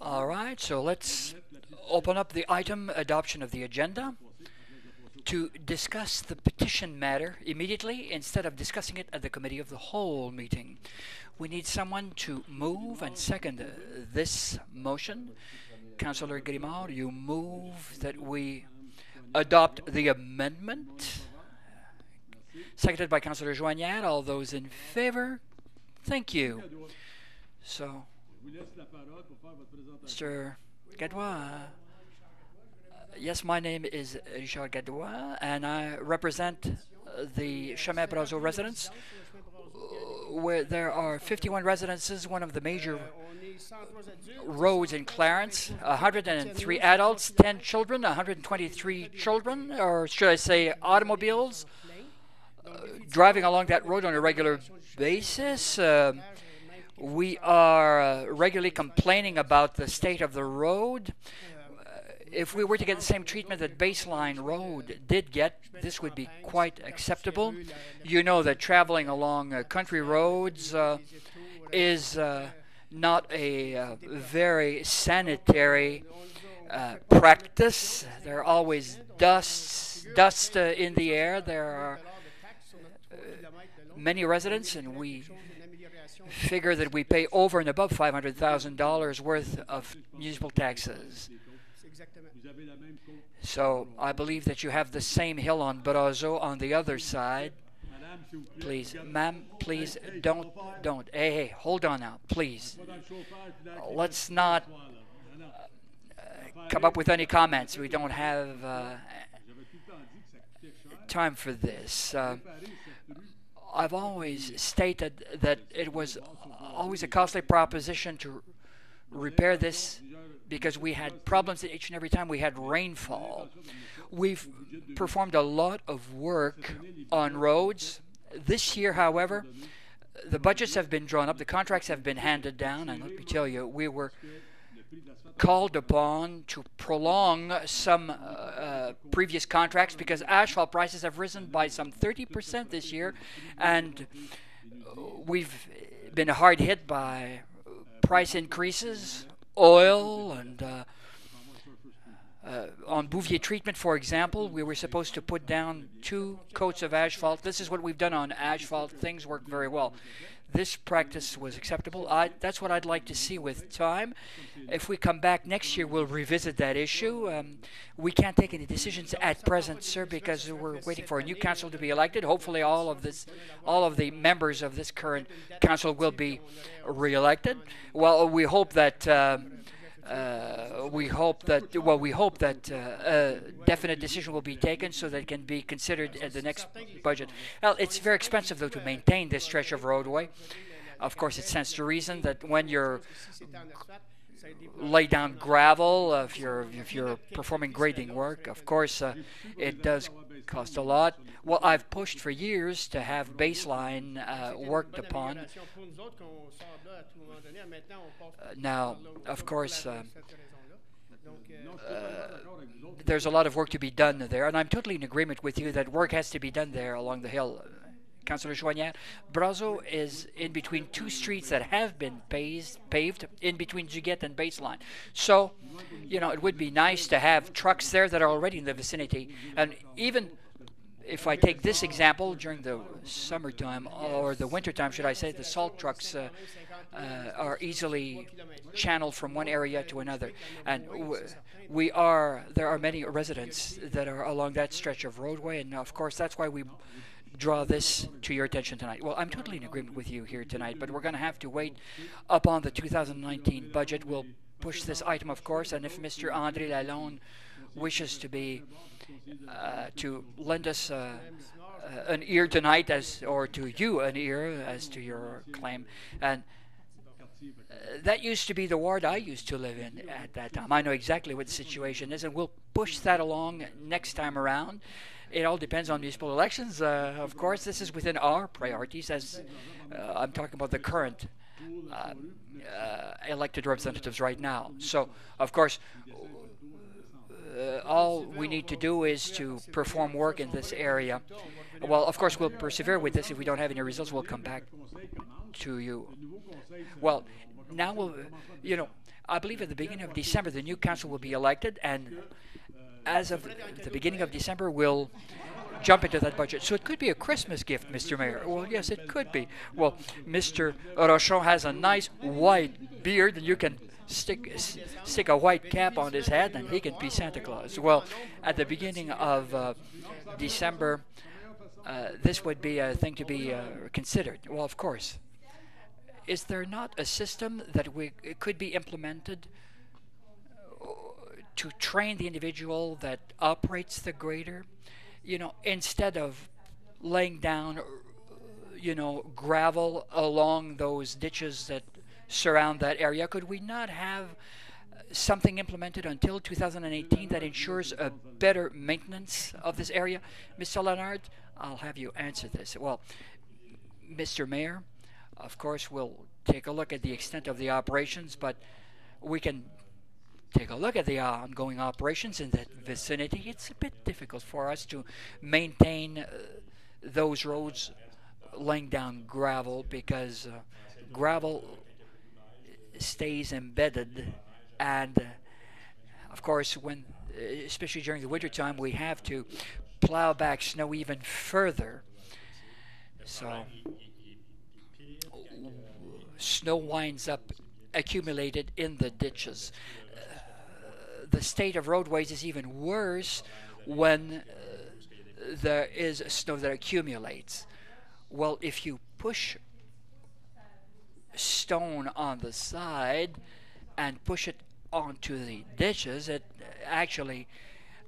All right, so let's open up the item adoption of the agenda to discuss the petition matter immediately instead of discussing it at the committee of the whole meeting. We need someone to move and second this motion. Councillor Grimard, you move that we adopt the amendment. Seconded by Councillor Joignard. All those in favor? Thank you. So, Mr. Gadouin. Yes, my name is Jacques Gadois, and I represent the Chemin Brazeau residents, where there are 51 residences, one of the major roads in Clarence, 103 adults, 10 children, 123 children, or should I say automobiles, uh, driving along that road on a regular basis. Uh, we are uh, regularly complaining about the state of the road. if we were to get the same treatment that Baseline Road did get, this would be quite acceptable. You know that traveling along uh, country roads uh, is uh, not a uh, very sanitary uh, practice. There are always dusts, dust uh, in the air. There are many residents, and we figure that we pay over and above $500,000 worth of municipal taxes. So I believe that you have the same hill on Brazeau on the other side. Please, ma'am, please don't, don't. Hey, hey, hold on now, please. Let's not uh, come up with any comments. We don't have uh, time for this. Uh, I've always stated that it was always a costly proposition to repair this because we had problems each and every time we had rainfall. We've performed a lot of work on roads. This year, however, the budgets have been drawn up, the contracts have been handed down, and let me tell you, we were called upon to prolong some uh, uh, previous contracts because asphalt prices have risen by some 30% this year, and we've been hard hit by price increases, oil, and uh, on Bouvier treatment, for example, we were supposed to put down two coats of asphalt. This is what we've done on asphalt. Things work very well this practice was acceptable. I, that's what I'd like to see with time. If we come back next year, we'll revisit that issue. Um, we can't take any decisions at present, sir, because we're waiting for a new council to be elected. Hopefully, all of this, all of the members of this current council will be re-elected. Well, we hope that. Uh, uh, we hope that well we hope that uh, a definite decision will be taken so that it can be considered at the next budget. Well, it's very expensive though to maintain this stretch of roadway. Of course, it stands to reason that when you're lay down gravel, uh, if you're if you're performing grading work, of course, uh, it does cost a lot. Well, I've pushed for years to have baseline uh, worked upon. Uh, now, of course, uh, there's a lot of work to be done there, and I'm totally in agreement with you that work has to be done there along the hill. Councillor Joignard, Brazeau is in between two streets that have been paved, paved in between Duguette and Baseline. So, you know, it would be nice to have trucks there that are already in the vicinity. And even if I take this example during the summertime or the wintertime, should I say, the salt trucks uh, uh, are easily channeled from one area to another. And we are there are many residents that are along that stretch of roadway, and of course that's why we draw this to your attention tonight. Well, I'm totally in agreement with you here tonight, but we're going to have to wait up on the 2019 budget. We'll push this item, of course, and if Mr. André Lalonde wishes to be uh, to lend us uh, uh, an ear tonight, as or to you an ear as to your claim, and that used to be the ward I used to live in at that time. I know exactly what the situation is, and we'll push that along next time around. It all depends on municipal elections. Uh, of course, this is within our priorities, as uh, I'm talking about the current uh, uh elected representatives right now. So, of course, uh, all we need to do is to perform work in this area. Well, of course, we'll persevere with this. If we don't have any results, we'll come back to you. Well, now we'll, you know, I believe at the beginning of December the new council will be elected, and as of the beginning of December we'll jump into that budget. So it could be a Christmas gift, Mr. Mayor. Well, yes, it could be. Well, Mr. Rochon has a nice white beard, and you can stick stick a white cap on his head, and he can be Santa Claus. Well, at the beginning of uh, December, uh, this would be a thing to be uh, considered. Well, of course. Is there not a system that we could be implemented to train the individual that operates the grader? You know, instead of laying down, you know, gravel along those ditches that surround that area, could we not have something implemented until 2018 that ensures a better maintenance of this area? Mr. Leonard, I'll have you answer this. Well, Mr. Mayor, of course, we'll take a look at the extent of the operations, but we can take a look at the ongoing operations in that vicinity. It's a bit difficult for us to maintain uh, those roads laying down gravel because uh, gravel stays embedded and uh, of course when especially during the winter time we have to plow back snow even further so snow winds up accumulated in the ditches uh, the state of roadways is even worse when uh, there is snow that accumulates well if you push stone on the side and push it onto the ditches, it actually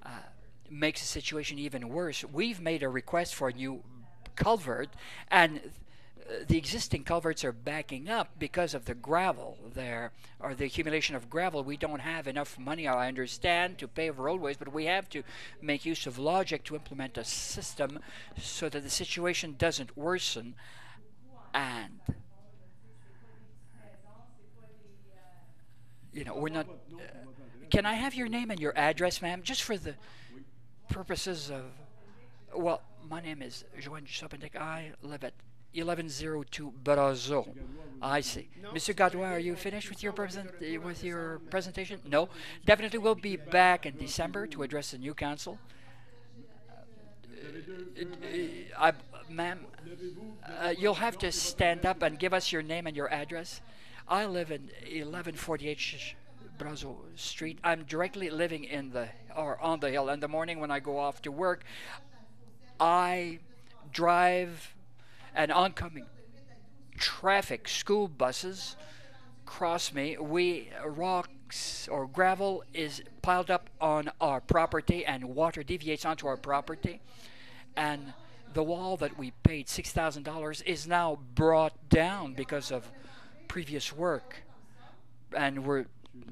uh, makes the situation even worse. We've made a request for a new culvert, and the existing culverts are backing up because of the gravel there, or the accumulation of gravel. We don't have enough money, I understand, to pave roadways, but we have to make use of logic to implement a system so that the situation doesn't worsen. And you know, we're not. Uh, can I have your name and your address, ma'am, just for the purposes of? Well, my name is Joanne Chopindick. I live at 1102 Brazeau. I see. Mr. Gadouin, are you finished with your present with your presentation? No. Definitely, we'll be back in December to address the new council. Uh, uh, ma'am, uh, you'll have to stand up and give us your name and your address. I live in 1148 Brazeau Street. I'm directly living in the or on the hill. In the morning when I go off to work, I drive and oncoming traffic, school buses cross me. We rocks or gravel is piled up on our property, and water deviates onto our property, and the wall that we paid six thousand dollars is now brought down because of previous work, and we're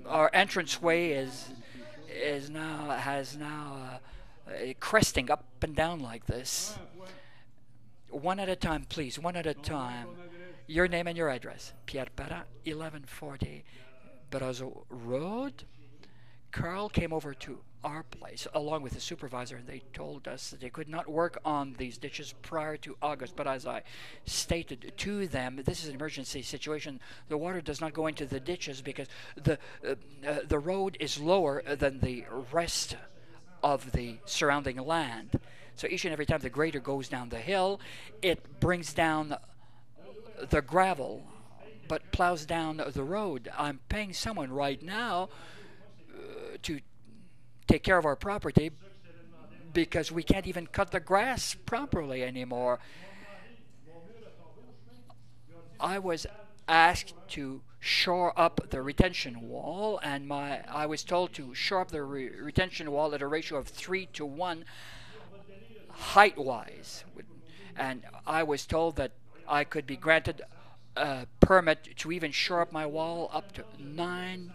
our entranceway is is now has now uh, uh, cresting up and down like this. One at a time, please. One at a time. Your name and your address. Pierre Parent, 1140 Brazeau Road. Carl came over to our place along with the supervisor and they told us that they could not work on these ditches prior to August but as I stated to them this is an emergency situation the water does not go into the ditches because the uh, uh, the road is lower than the rest of the surrounding land so each and every time the grader goes down the hill it brings down the gravel but plows down the road I'm paying someone right now uh, to take care of our property because we can't even cut the grass properly anymore. I was asked to shore up the retention wall, and my I was told to shore up the re retention wall at a ratio of three to one, height-wise, and I was told that I could be granted a permit to even shore up my wall up to nine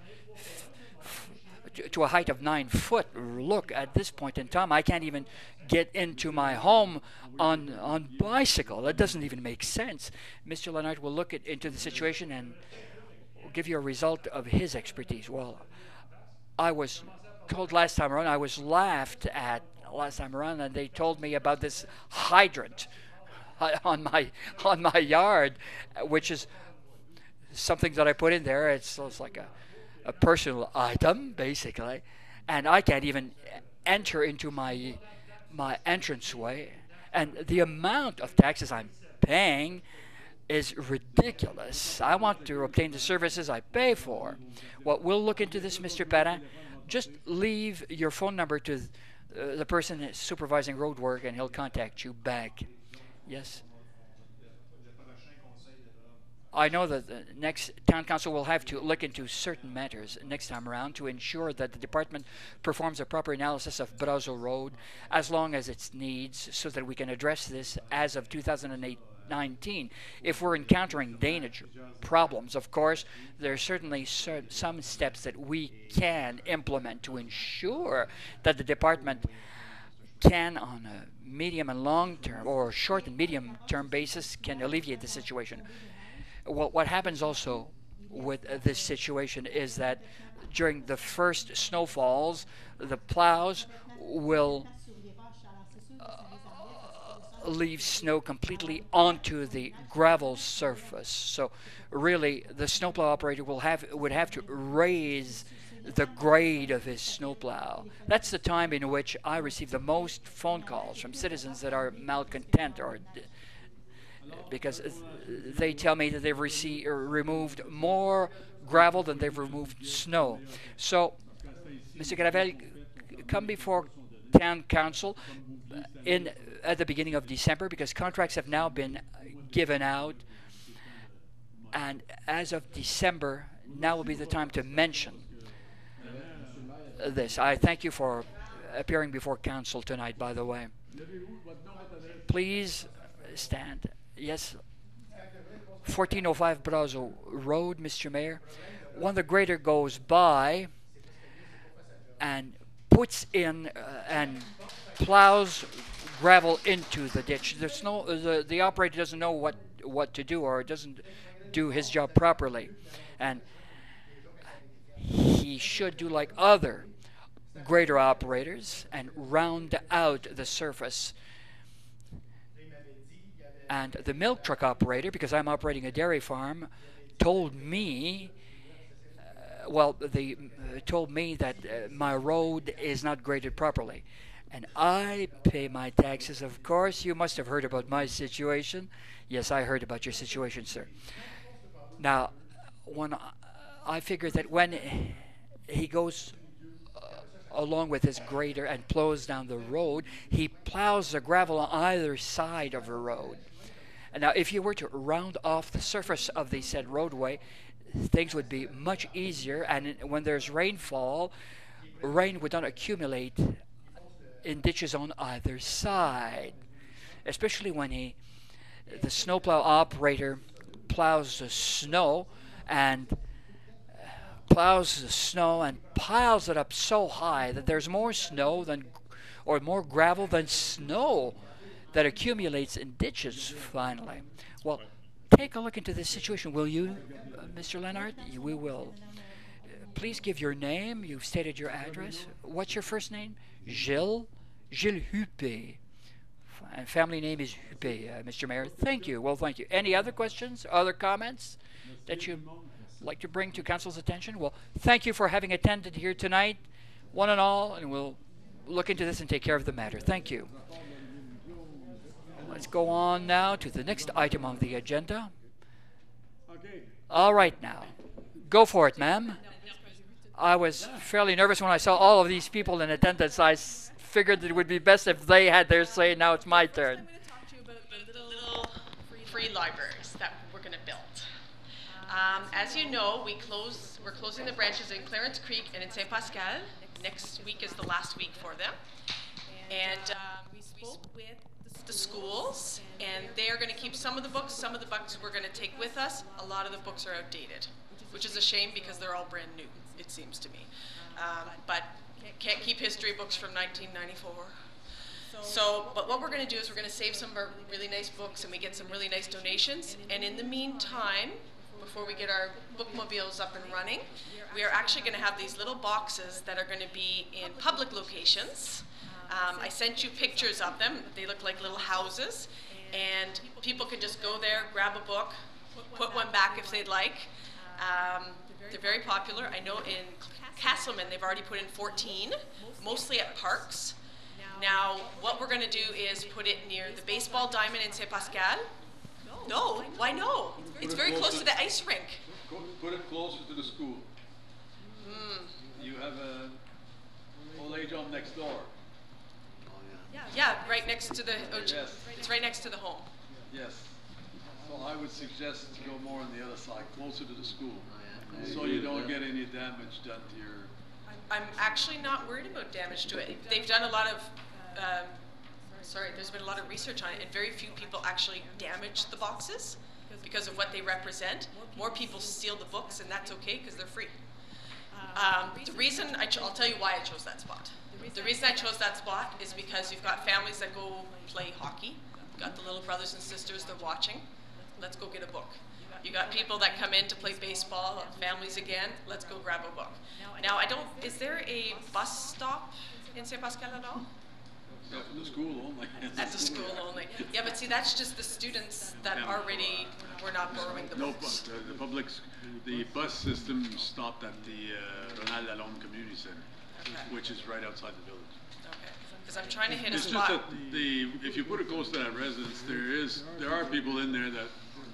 to a height of nine foot. Look, at this point in time, I can't even get into my home on on bicycle. That doesn't even make sense. Mr. Leonard will look at, into the situation and give you a result of his expertise. Well, I was told last time around, I was laughed at last time around, and they told me about this hydrant on my on my yard, which is something that I put in there. It's, it's like a, a personal item, basically, and I can't even enter into my my entranceway. And the amount of taxes I'm paying is ridiculous. I want to obtain the services I pay for. Well, we'll look into this, Mr. Perrin. Just leave your phone number to uh, the person supervising road work, and he'll contact you back. Yes. I know that the next town council will have to look into certain matters next time around to ensure that the department performs a proper analysis of Brazeau Road as long as it needs so that we can address this as of 2019. If we're encountering drainage problems, of course, there are certainly some steps that we can implement to ensure that the department can, on a medium and long term or short and medium term basis, can alleviate the situation what, what happens also with uh, this situation is that during the first snowfalls, the plows will leave snow completely onto the gravel surface. So really, the snowplow operator will have would have to raise the grade of his snowplow. That's the time in which I receive the most phone calls from citizens that are malcontent or because they tell me that they've received, removed more gravel than they've removed snow. So, Mr. Gravel, come before town council uh, in at the beginning of December because contracts have now been given out, and as of December, now will be the time to mention this. I thank you for appearing before council tonight. By the way, please stand. Yes. 1405 Brazeau Road, Mr. Mayor. When the grader goes by and puts in uh, and plows gravel into the ditch, there's no the, the operator doesn't know what what to do or doesn't do his job properly, and he should do like other greater operators and round out the surface. And the milk truck operator, because I'm operating a dairy farm, told me, uh, well, they uh, told me that uh, my road is not graded properly. And I pay my taxes, of course. You must have heard about my situation. Yes, I heard about your situation, sir. Now, when I figure that when he goes uh, along with his grader and plows down the road, he plows the gravel on either side of the road. Now, if you were to round off the surface of the said roadway, things would be much easier. And when there's rainfall, rain would not accumulate in ditches on either side, especially when he, the snowplow operator plows the snow and plows the snow and piles it up so high that there's more snow than or more gravel than snow that accumulates in ditches finally. Well, take a look into this situation, will you, uh, Mr. Leonard? We will. Please give your name. You've stated your address. What's your first name? Gilles? Gilles Huppé. And family name is Huppé, uh, Mr. Mayor. Thank you. Well, thank you. Any other questions, other comments that you'd like to bring to Council's attention? Well, thank you for having attended here tonight, one and all, and we'll look into this and take care of the matter. Thank you. Let's go on now to the next item on the agenda. All right now. Go for it, ma'am. I was fairly nervous when I saw all of these people in attendance. I figured it would be best if they had their say. Now it's my turn. I'm going to talk to you about the little free libraries that we're going to build. Um, as you know, we close, we're closing the branches in Clarence Creek and in St. Pascal. Next week is the last week for them. And um, we spoke with the schools, and they are going to keep some of the books. Some of the books we're going to take with us. A lot of the books are outdated, which is a shame because they're all brand new, it seems to me. Um, but can't keep history books from 1994. So, but what we're going to do is we're going to save some of our really nice books and we get some really nice donations. And in the meantime, before we get our bookmobiles up and running, we are actually going to have these little boxes that are going to be in public locations. Um, I sent you pictures of them. They look like little houses. And people can just go there, grab a book, put one back if they'd like. Um, they're very popular. I know in Casselman they've already put in 14, mostly at parks. Now, what we're going to do is put it near the baseball diamond in Saint Pascal. No, why no? It's very close to the ice rink. Put it closer to the school. Hmm. You have a old age home next door. Oh yeah, Yeah, yeah, right next to the. Oh, Yes. It's right next to the home. Yes. So I would suggest to go more on the other side, closer to the school. So you don't get any damage done to your, I'm actually not worried about damage to it. They've done a lot of, um, sorry, there's been a lot of research on it, and very few people actually damage the boxes because of what they represent. More people steal the books, and that's okay because they're free. Um, the reason I cho- I'll tell you why I chose that spot. The reason I chose that spot is because you've got families that go play hockey. You've got the little brothers and sisters they're watching. Let's go get a book. You got people that come in to play baseball, families again. Let's go grab a book. Now I don't. Is there a bus stop in Saint Pascal at all? yeah, for the school only. At the school only. Yeah, but see, that's just the students that already were not borrowing the No, books. but uh, the public, the bus system stopped at the uh, Ronald Lalonde Community Center, Okay. which is right outside the village. Okay. Because I'm trying to hit a It's just spot. that the, if you put it close to that residence, there is, there are people in there that,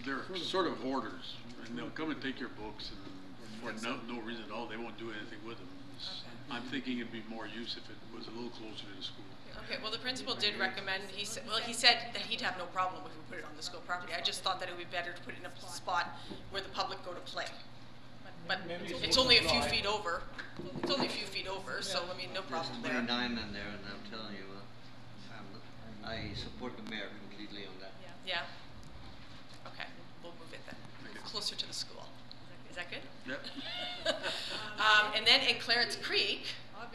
they're sort of hoarders. And they'll come and take your books and for no, no reason at all, they won't do anything with them. It's- I'm thinking it'd be more use if it was a little closer to the school. Okay, well, the principal did recommend, he said, well, he said that he'd have no problem if we put it on the school property. I just thought that it would be better to put it in a spot where the public go to play. But it's only a few feet over. It's only a few feet over, so I mean, no problem There's there. twenty-nine in there, and I'm telling you, uh, I'm- I support the mayor completely on that. Yeah? Okay, we'll move it then, closer to the school. Is that good? Yep. Um, and then in Clarence Creek,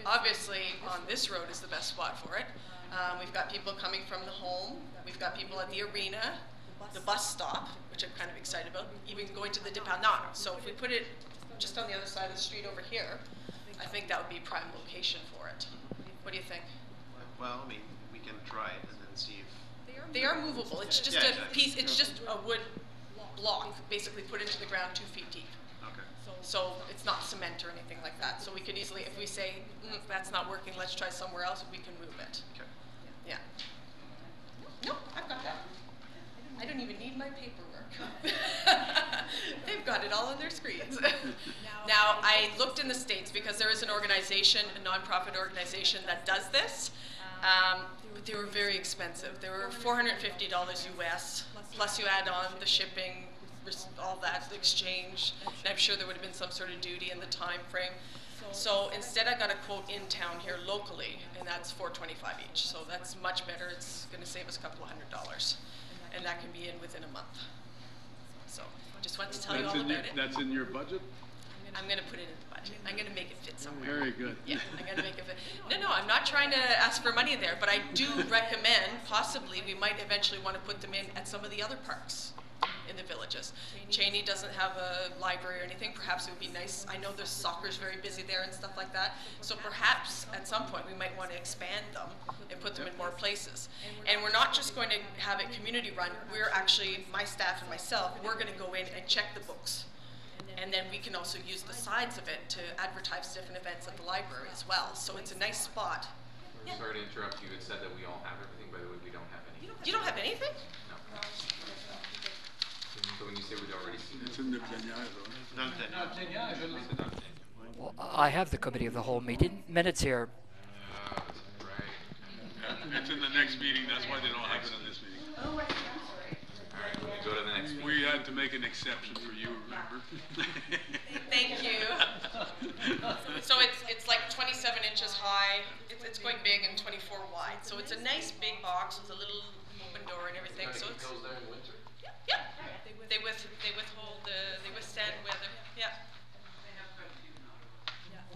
obviously on this road is the best spot for it. Um, we've got people coming from the home, we've got people at the arena, the bus stop, which I'm kind of excited about, even going to the Dépanneur. So if we put it just on the other side of the street over here, I think that would be prime location for it. What do you think? Well, I mean, we can try it and then see if, They are movable, it's just Yeah, a exactly. piece, it's just a wood block, basically put into the ground two feet deep. okay. So it's not cement or anything like that. So we could easily, if we say, mm, that's not working, let's try somewhere else, we can move it. Okay. Yeah. No, I've got that. I don't even need my paperwork. They've got it all on their screens. now, I looked in the States because there is an organization, a nonprofit organization that does this. Um, but they were very expensive. They were $450 US, plus you add on the shipping, all that, the exchange. And I'm sure there would have been some sort of duty in the time frame. So instead, I got a quote in town here locally, and that's 425 each. So that's much better. It's going to save us a couple of hundred dollars, and that can be in within a month. So I just wanted to tell you That's all in your, about it. that's in your budget? I'm going to put it in budget. I'm going to make it fit somewhere. Very good. Yeah, I'm going to make it fit. No, no, I'm not trying to ask for money there, but I do recommend possibly we might eventually want to put them in at some of the other parks in the villages. Cheney doesn't have a library or anything. Perhaps it would be nice. I know the soccer's very busy there and stuff like that. So perhaps at some point we might want to expand them and put them in more places. And we're not just going to have it community run. We're actually, my staff and myself, we're going to go in and check the books. And then we can also use the sides of it to advertise different events at the library as well. So it's a nice spot. Yeah. Sorry to interrupt you. It said that we all have everything. By the way, we don't have anything. You don't have anything? No. So when you say we'd already seen it, It's in the Plénière, though. Not that, Well, I have the committee of the whole meeting minutes here. uh, right. It's in the next meeting, that's why they don't have it in this meeting. All right, we can go to the next meeting. We had to make an exception for you, remember? Thank you. So it's, it's like 27 inches high, it's, it's quite big and 24 wide. So it's a nice big box with a little open door and everything, so it's, Goes there in winter. yeah. They with, they withhold, uh, they withstand weather, yeah.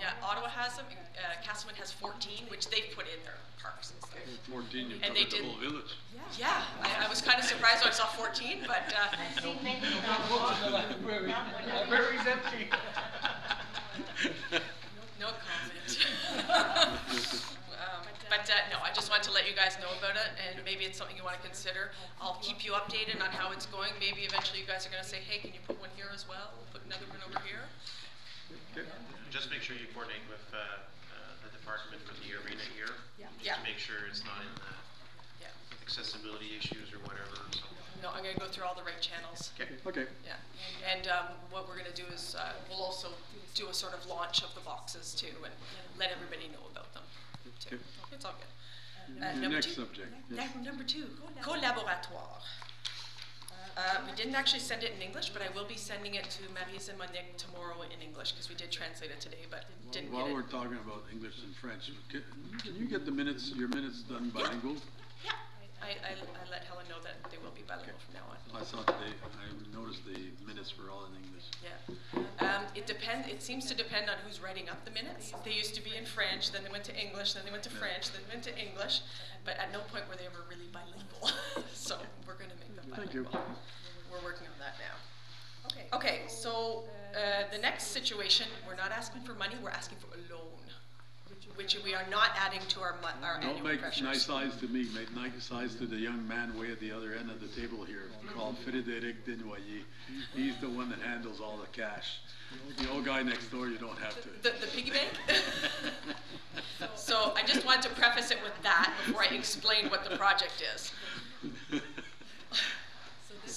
Yeah, Ottawa has them, uh, Casselman has 14, which they've put in their parks and stuff. Fourteen, you And they covered the did- whole village. Yeah, I, I was kind of surprised when I saw 14, but, uh, seen many library. no comment. Um, But, uh, no, I just wanted to let let you guys know about it, and maybe it's something you want to consider. I'll keep you updated on how it's going. Maybe eventually you guys are going to say, hey, can you put one here as well? Put another one over here. Just make sure you coordinate with uh, uh, the department for the arena here. Just Yeah. to make sure it's not in the Yeah. accessibility issues or whatever, so. No, I'm going to go through all the right channels. Okay. Okay. Yeah, and um, what we're gonna do is, uh, we'll also do a sort of launch of the boxes too, and let everybody know about them too. Okay. It's all good. Uh, Your number next two- subject, yes. Number two, collaboratoire. Uh, we didn't actually send it in English, but I will be sending it to Marise and Monique tomorrow in English, because we did translate it today, but didn't While we're it. talking about English and French, can, can you get the minutes, your minutes done bilingual? Yeah, I, I, I let Helen know that they will be bilingual from now on. I saw today, I noticed the minutes were all in English. Yeah. Um, it depend, it seems to depend on who's writing up the minutes. They used to be in French, then they went to English, then they went to French, then they went to English, but at no point were they ever really bilingual. So we're gonna make them bilingual. Thank you. bilingual. We're working on that now. Okay. Okay, so, uh, the next situation, we're not asking for money, we're asking for a loan, which we are not adding to our mon- our Don't annual make pressures. nice eyes to me, make nice eyes to the young man way at the other end of the table here, called mm-hmm. Frédéric Desnoyers. He's the one that handles all the cash. The old guy next door, you don't have to. The, the piggy bank? So I just wanted to preface it with that before I explain what the project is.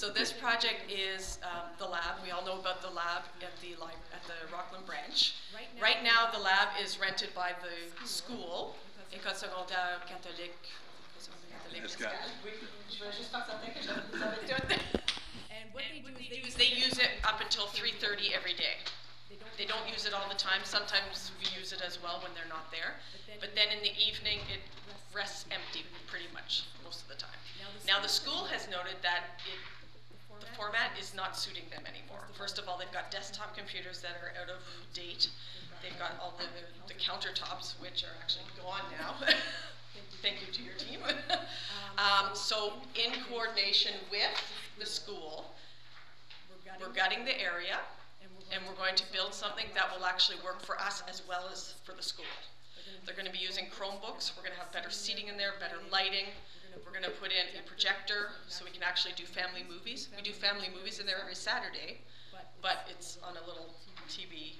So this project is um, the lab. We all know about the lab at the li- at the Rockland branch. Right now, the lab is rented by the school, École secondaire catholique. catholique Escale. Je veux juste faire certain que je vous avais tout. And what they do is they use. They use it up until 3:30 every day. They don't use it all the time. Sometimes we use it as well when they're not there. But then in the evening, it rests empty pretty much most of the time. Now, the school has noted that it, the format is not suiting them anymore. First of all, they've got desktop computers that are out of date. They've got all the, the countertops, which are actually gone now. Thank you to your team. Um, so in coordination with the school, we're gutting the area, and we're going to build something that will actually work for us as well as for the school. They're gonna be using Chromebooks, we're gonna have better seating in there, better lighting, we're gonna put in a projector, so we can actually do family movies. We do family movies in there every Saturday, but it's on a little TV,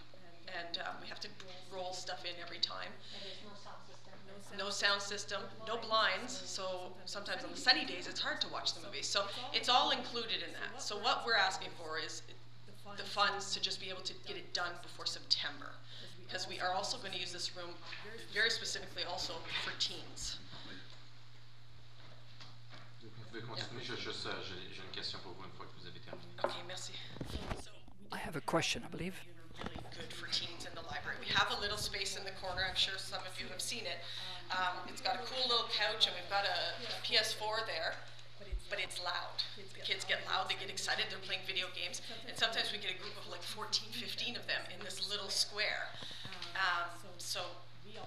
and, uh, we have to roll stuff in every time. No sound system, no blinds, so sometimes on the sunny days, it's hard to watch the movies. So it's all included in that. So what we're asking for is the funds to just be able to get it done before September. Because we are also going to use this room very specifically also for teens. Vous pouvez continuer, j'ai juste, euh, j'ai j'ai une question pour vous une fois que vous avez terminé. Okay, merci. So I have a question, I believe. really good for teens in the library. We have a little space in the corner, I'm sure some of you have seen it. Um, it's got a cool little couch and we've got a, a PS4 there, but it's loud. The kids get loud, they get excited, they're playing video games, and sometimes we get a group of like 14, 15 of them in this little square. Um, so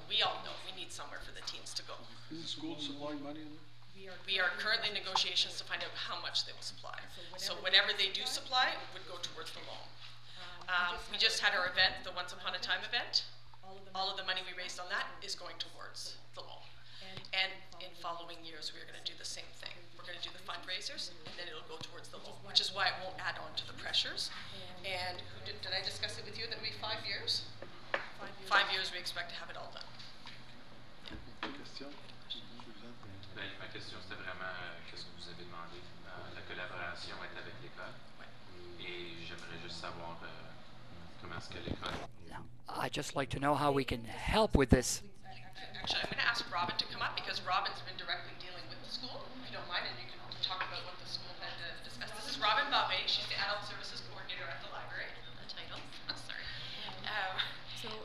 we all know we need somewhere for the teens to go. Is the school supplying money in there? We are currently in negotiations to find out how much they will supply. So whatever they do supply would go towards the loan. Um, we just had our event, the Once Upon a Time event. All of the money we raised on that is going towards the loan. And in following years, we're gonna do the same thing. We're gonna do the fundraisers, and then it'll go towards the loan, which is why it won't add on to the pressures. And did, did I discuss it with you, that would be five years? Five years, we expect to have it all done. Question? Ben, ma question c'était vraiment euh, qu'est-ce que vous avez demandé. Euh, la collaboration est avec l'école. Et j'aimerais juste savoir euh, comment est-ce que l'école Now, I'd just like to know how we can help with this. Actually, I'm going to ask Robin to come up because Robin's been directly dealing with the school, if you don't mind, and you can talk about what the school had uh, discussed. This is Robin Bave. She's the Adult Services Coordinator at the library. the title. Oh, sorry. Um,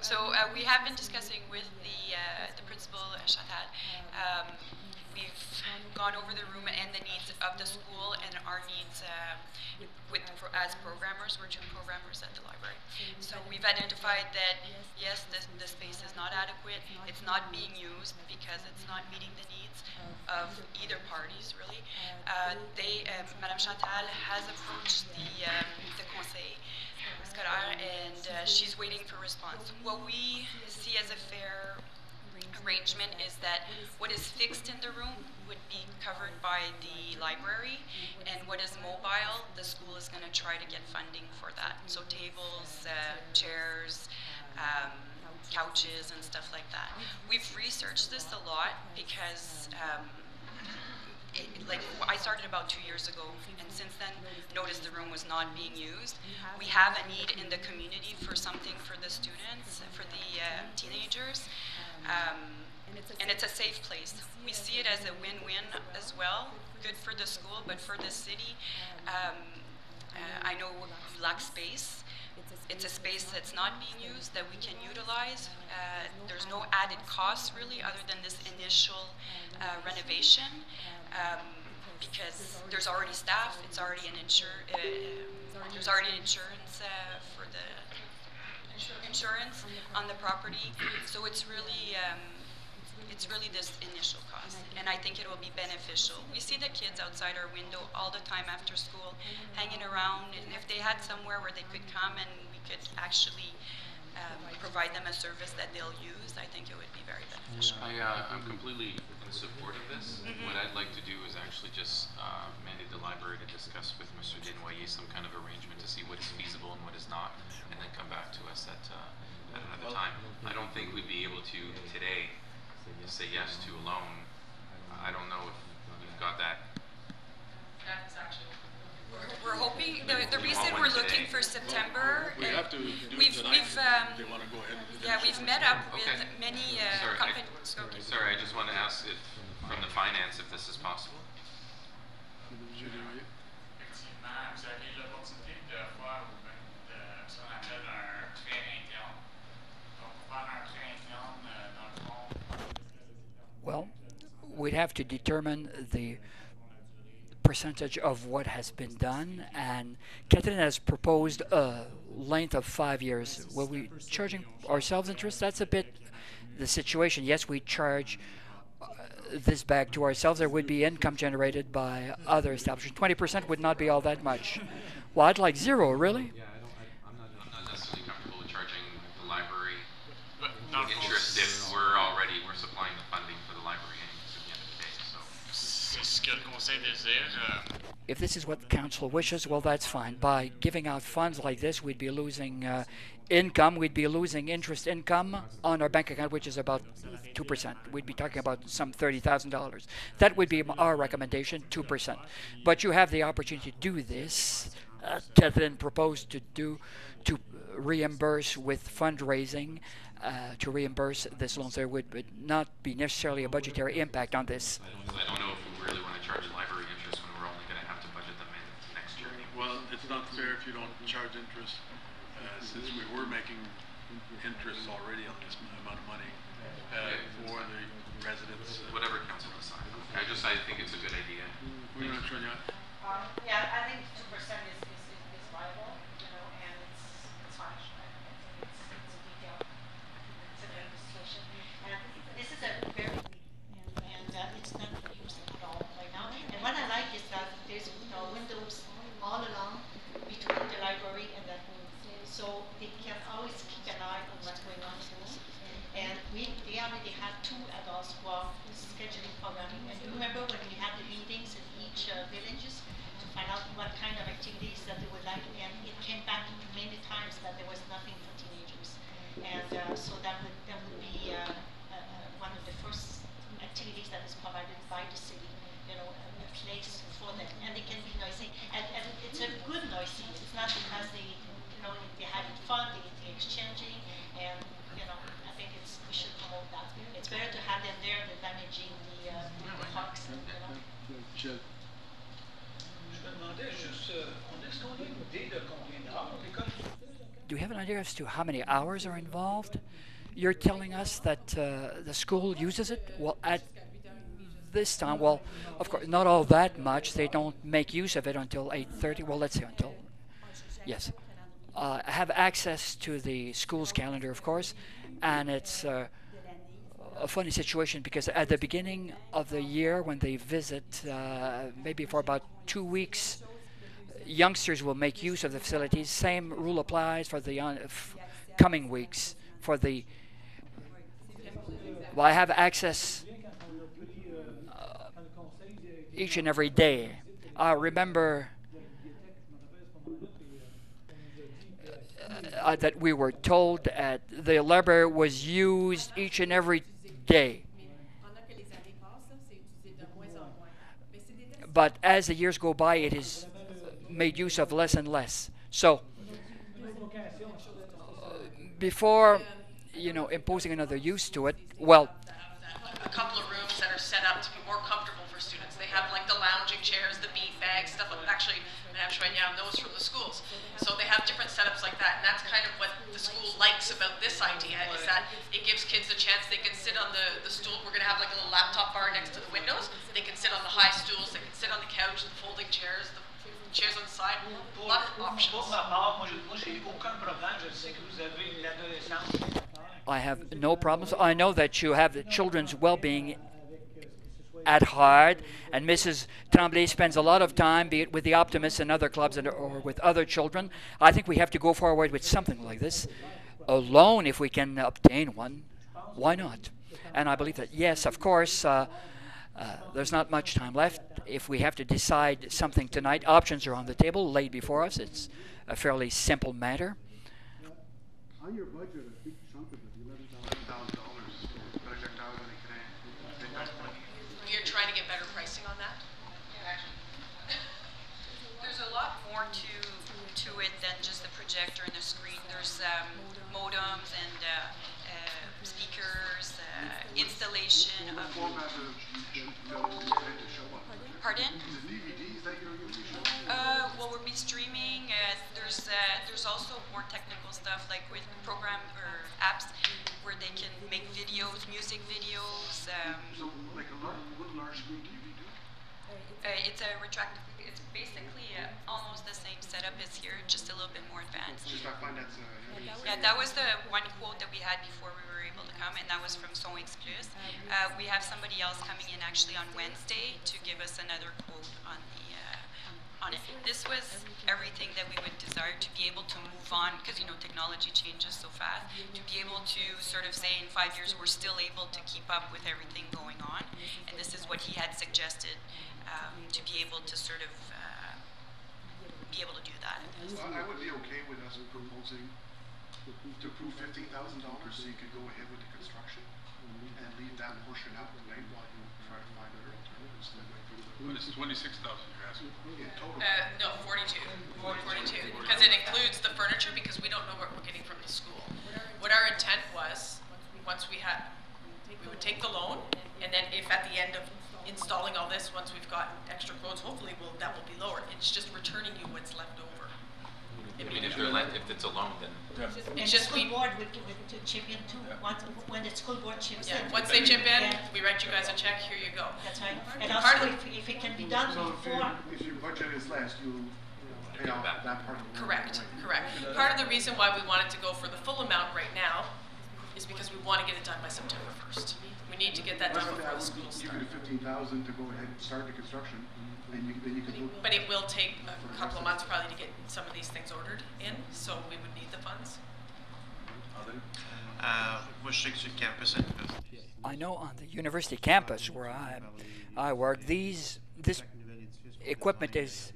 so uh, we have been discussing with the uh, the principal Chantal. Um, we've gone over the room and the needs of the school and our needs uh, with pro- as programmers. We're two programmers at the library. So we've identified that yes, this the space is not adequate. It's not being used because it's not meeting the needs of either parties really. Uh, they, uh, Madame Chantal has approached the um, the conseil scolaire and uh, she's waiting for response. What we see as a fair arrangement is that what is fixed in the room would be covered by the library, and what is mobile, the school is going to try to get funding for that. So tables, uh, chairs, um, couches, and stuff like that. We've researched this a lot because. Um, it, like I started about two years ago, and since then noticed the room was not being used. We have a need in the community for something for the students, for the uh, teenagers, um, and it's a safe place. We see it as a win-win as well. Good for the school, but for the city, um, uh, I know we lack space. It's a space that's not being used that we can utilize. Uh, there's no added cost really, other than this initial uh, renovation um, because there's already staff. It's already an insur. Uh, there's already insurance uh, for the insurance on the property. So it's really. Um, it's really this initial cost, and I think it will be beneficial. We see the kids outside our window all the time after school, hanging around, and if they had somewhere where they could come and we could actually um, provide them a service that they'll use, I think it would be very beneficial. I, uh, I'm completely in support of this. Mhm. What I'd like to do is actually just uh, mandate the library to discuss with Mr. Desnoyers some kind of arrangement to see what is feasible and what is not, and then come back to us at, uh, at another time. I don't think we'd be able to today say yes to a loan. I don't know if we've got that. That's actually. We're hoping the, the reason we're looking for September. We have to do we've, tonight We've, um, they wanna go ahead and yeah, we've met up with Okay. many uh, Sorry, I- Sorry, I just want to ask if, from the finance, if this is possible. Julie, oui. Effectivement, vous avez l'opportunité de faire ou bien de ce qu'on appelle un prêt interne. Donc, pour faire un prêt interne, dans le fond, Well, we'd have to determine the percentage of what has been done, and Catherine has proposed a length of five years. Will we charging ourselves interest? That's a bit the situation. Yes, we charge uh, this back to ourselves. There would be income generated by other establishments. Twenty percent would not be all that much. Well, I'd like zero, really. I'm not necessarily comfortable with charging the library but dans le fond, interest if we're already, we're supplying the funding for the library anyways at the end of the day, so. c'est ce que le conseil désire. euh, If this is what the council wishes, well, that's fine. By giving out funds like this, we'd be losing uh, income. We'd be losing interest income on our bank account, which is about 2%. We'd be talking about some $30,000. That would be our recommendation, 2%. But you have the opportunity to do this. Uh, Catherine proposed to do to reimburse with fundraising uh, to reimburse this loan. There would would not be necessarily a budgetary impact on this. I don't know if we really want to charge library interest when we're only going to have to budget them in next year. Well, it's not fair if you don't charge interest, since we were making interest already on this amount of money, uh, for the residents. uh, Whatever council decides. I just, I think it's a good idea. We're not trying to, Um, yeah, I think two percent is, is, is is viable, you know, and it's, it's fine. I I think it's, it's a detail. It's a good discussion. And this is a very, and, and, uh, it's not used at all right now. And what I like is that there's, you know, windows all along between the library and that room. So they can always keep an eye on what's going on in the room. And we, they already had two adults who are scheduling programming. And you remember when we had the meetings in each uh, villages to find out what kind of activities that they would like, and it came back many times that there was nothing for teenagers. And uh, so that would, that would be uh, uh, uh, one of the first activities that is provided by the city, you know, a, a place for them. And they can be noisy, and, and it's a good noisy, it's not because they, you know, they're having fun, they, they're exchanging, and, you know, I think it's, we should promote that. It's better to have them there than damaging the, uh, the parks, you know. Michel, Je me demandais juste, euh, on est-ce qu'on a une idée de combien d'heures l'école Do you have an idea as to how many hours are involved? You're telling us that uh, the school uses it? Well, at this time, well, of course, not all that much. They don't make use of it until 8.30. Well, let's say until, yes. Uh, I have access to the school's calendar, of course, and it's uh, a funny situation because at the beginning of the year when they visit, uh, maybe for about two weeks, youngsters will make use of the facilities. Same rule applies for the uh, coming weeks. For the Well, I have access each and every day. I remember uh, that we were told that the library was used each and every day. But as the years go by, it is made use of less and less. So, uh, before you know imposing another use to it, well, a couple of rooms that are set up to be more comfortable for students. They have like the lounging chairs, the bean bags, stuff like actually Madame Choinière knows from the schools. So they have different setups like that, and that's kind of what the school likes about this idea is that it gives kids a chance they can sit on the, the stool. We're gonna have like a little laptop bar next to the windows. They can sit on the high stools, they can sit on the couch, the folding chairs, the chairs on the side, lot of options. I have no problems. I know that you have the children's well-being at heart, and Mrs. Tremblay spends a lot of time, be it with the Optimists and other clubs, and, or with other children. I think we have to go forward with something like this, alone if we can obtain one. Why not? And I believe that yes, of course. Uh, uh, there's not much time left. If we have to decide something tonight, options are on the table, laid before us. It's a fairly simple matter. On your budget, a big chunk of it, $11,000 You're trying to get better pricing on that? There's a lot more to to it than just the projector and the screen. There's um, modems and uh, uh, speakers, uh, installation of. Pardon? Uh, well, we'll be streaming. Uh, there's uh, there's also more technical stuff like with program or apps where they can make videos, music videos. Um, So, like a large, what large screen TV do? uh, it's a retractable. It's basically uh, almost the same setup as here, just a little bit more advanced. Just I find uh. Yeah, that was the one quote that we had before we were able to come, and that was from Son X Plus. Uh, we have somebody else coming in actually on Wednesday to give us another quote on the uh, on it. This was everything that we would desire to be able to move on, because you know technology changes so fast. To be able to sort of say in five years we're still able to keep up with everything going on, and this is what he had suggested um, to be able to sort of uh, be able to do that. Well, I would be okay with us proposing to approve fifteen thousand dollars so you could go ahead with the construction and leave that portion out of the lane while you try to find other alternatives to go through the. But it's twenty-six thousand you're asking. In total. Uh, no, 42. 42, because it includes the furniture, because we don't know what we're getting from the school. What our intent was, once we had, we would take the loan, and then if at the end of installing all this, once we've got extra quotes, hopefully will, that will be lower. It's just returning you what's left over. I mean, if they're lent, if it's a loan, then And It's the just school we, board would, would to chip in too, once, when the school board chips yeah, in. once they chip in, Yeah. we write you guys a check, here you go. That's right, and Part also of if, if it can be done So if you, before, if your budget is less, you pay Give off back. that part of the. loan. Correct, Right. correct. Part of the reason why we wanted to go for the full amount right now is because we want to get it done by September first. We need to get that done Well, before I the would school Give you starts. the fifteen thousand to go ahead and start the construction, and you, then you could look. But it will take a couple of months probably to get some of these things ordered in, so we would need the funds. Euh, moi, je sais que sur le campus, à l'université, I know on the university campus where I I work, these this equipment is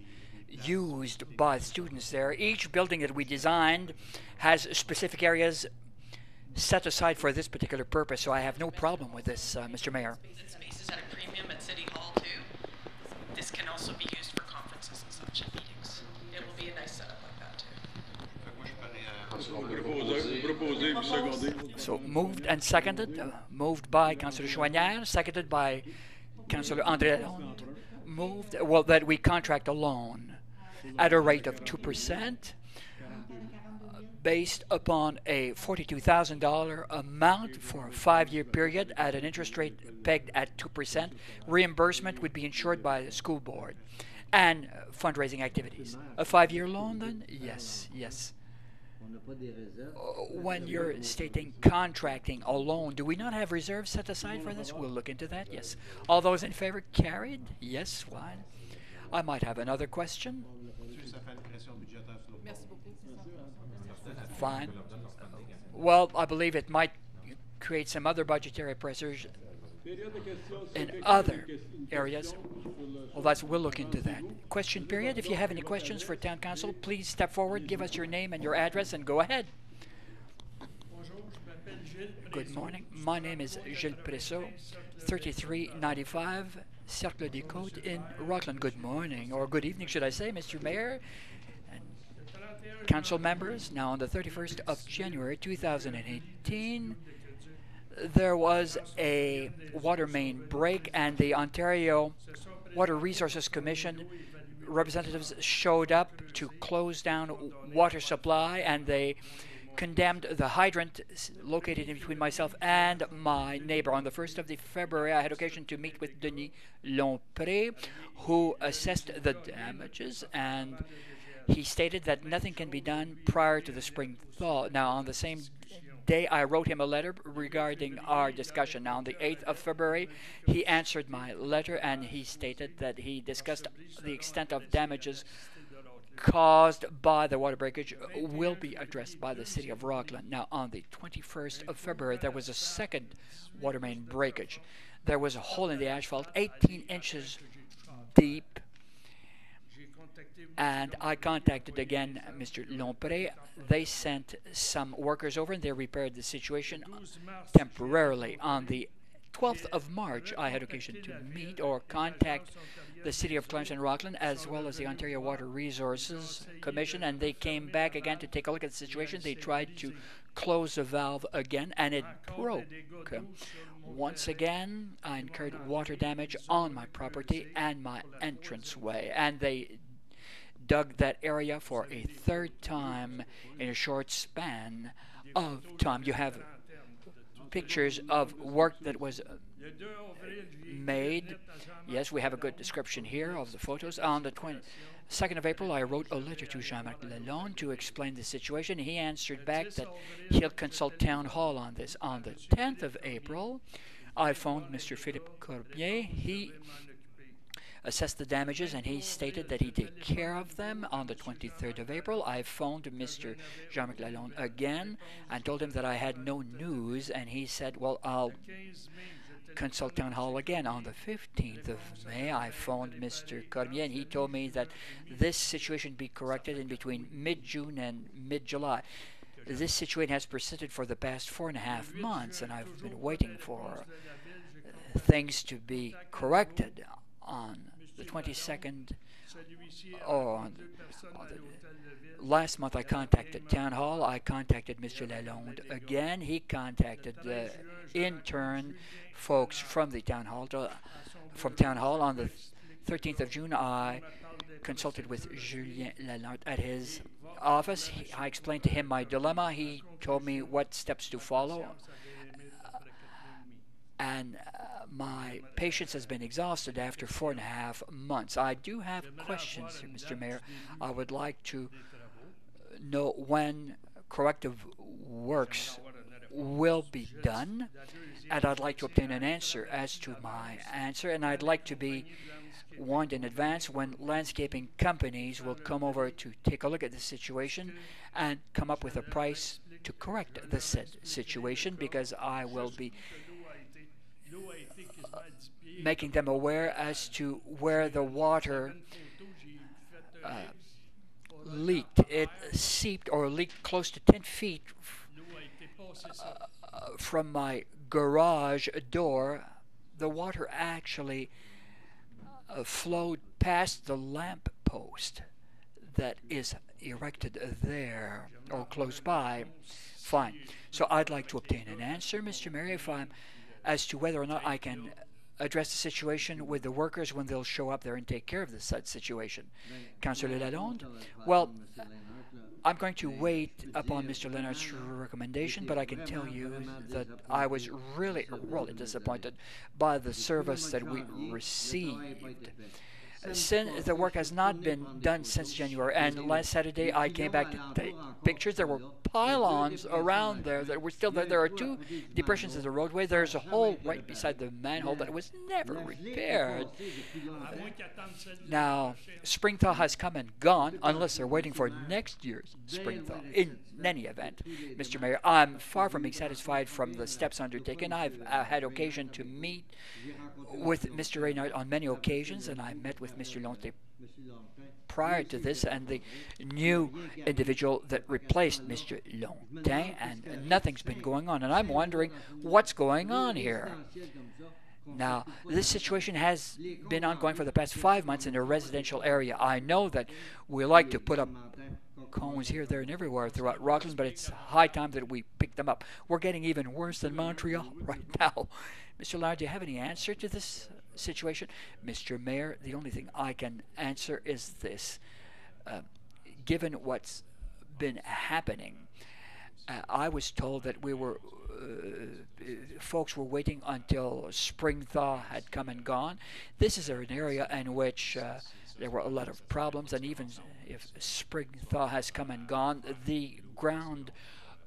used by students there. Each building that we designed has specific areas set aside for this particular purpose, so I have no problem with this, uh, Mr. Mayor. Space- Spaces at a premium at City Hall too. This can also be used for conferences and such and meetings. It will be a nice setup like that too. fait que moi, je peux aller, Proposer, proposer puis seconder. So moved and seconded, uh, moved by Councillor Choinière, seconded by Councillor André Lalonde. Moved, well, that we contract a loan at a rate of 2%, uh, based upon a $42,000 amount for a five-year period at an interest rate pegged at 2%. Reimbursement would be insured by the school board and fundraising activities. A five-year loan then? Yes, yes. Uh, When you're stating contracting a loan, do we not have reserves set aside for this? We'll look into that, yes. All those in favor carried? Yes, one. I might have another question. Fine. Well, I believe it might create some other budgetary pressures in other areas. Well, that's, we'll look into that. Question period. If you have any questions for town council, please step forward, give us your name and your address, and go ahead. Good morning. My name is Gilles Presso, 3395 Cercle des Côtes in Rockland. Good morning, or good evening, should I say, Mr. Mayor council members. Now, on the 31st of January 2018, there was a water main break, and the Ontario Water Resources Commission representatives showed up to close down water supply, and they condemned the hydrant located in between myself and my neighbor. On the 1st of the February, I had occasion to meet with Denis Lompré, who assessed the damages, and he stated that nothing can be done prior to the spring thaw. Now, on the same day, I wrote him a letter regarding our discussion. Now, on the 8th of February, he answered my letter and he stated that he discussed the extent of damages caused by the water breakage will be addressed by the city of Rockland. Now, on the 21st of February, there was a second water main breakage. There was a hole in the asphalt 18 inches deep and I contacted again uh, Mr. Lompré. They sent some workers over and they repaired the situation temporarily. On the 12th of March, I had occasion to meet or contact the City of and Rockland as well as the Ontario Water Resources Commission, and they came back again to take a look at the situation. They tried to close the valve again, and it broke. Once again, I incurred water damage on my property and my entranceway, and they dug that area for a third time in a short span of time. You have pictures of work that was uh, made. Yes, we have a good description here of the photos. On the 22nd of April, I wrote a letter to Jean-Marc Lalonde to explain the situation. He answered back that he'll consult town hall on this. On the 10th of April, I phoned Mr. Philippe Cormier. He assessed the damages and he stated that he took care of them. On the 23rd of April, I phoned Mr. Jean-Marc Lalonde again and told him that I had no news and he said, well, I'll consult town hall again. On the 15th of May, I phoned Mr. Cormier and he told me that this situation be corrected in between mid-June and mid-July. This situation has persisted for the past four and a half months and I've been waiting for things to be corrected on the 22nd or on, on the, oh, last month I contacted town hall. I contacted Mr. Lalonde again. He contacted the intern folks from the town hall to, from town hall. On the 13th of June I consulted with Julien Lalonde at his office. He, I explained to him my dilemma. He told me what steps to follow and uh, my patience has been exhausted after four and a half months. I do have questions, Mr. Mayor. I would like to know when corrective works will be done, and I'd like to obtain an answer as to my answer, and I'd like to be warned in advance when landscaping companies will come over to take a look at the situation and come up with a price to correct the said situation because I will be making them aware as to where the water uh, leaked. It seeped or leaked close to 10 feet uh, from my garage door. The water actually uh, flowed past the lamp post that is erected there or close by. Fine. So I'd like to obtain an answer, Mr. Mayor, if I'm as to whether or not I can address the situation with the workers when they'll show up there and take care of the situation. Councillor Lalonde? Well, uh, I'm going to wait upon Mr. Leonard's recommendation, but I can tell you that I was really, really disappointed by the service that we received. Since the work has not been done since January. And last Saturday, I came back to take pictures. There were pylons around there that were still there. There are two depressions in the roadway. There's a hole right beside the manhole that was never repaired. Now, spring thaw has come and gone, unless they're waiting for next year's spring thaw. In any event, Mr. Mayor, I'm far from being satisfied from the steps undertaken. I've uh, had occasion to meet with Mr. Reynard on many occasions, and I met with Mr. Lonte prior to this, and the new individual that replaced Mr. Lontin, and nothing's been going on. And I'm wondering what's going on here. Now, this situation has been ongoing for the past five months in a residential area. I know that we like to put up cones here, there, and everywhere throughout Rockland, but it's high time that we pick them up. We're getting even worse than Montreal right now. Mr. Lard, do you have any answer to this situation? Mr. Mayor, the only thing I can answer is this. Uh, given what's been happening, uh, I was told that we were, uh, folks were waiting until spring thaw had come and gone. This is an area in which uh, there were a lot of problems, and even if spring thaw has come and gone, the ground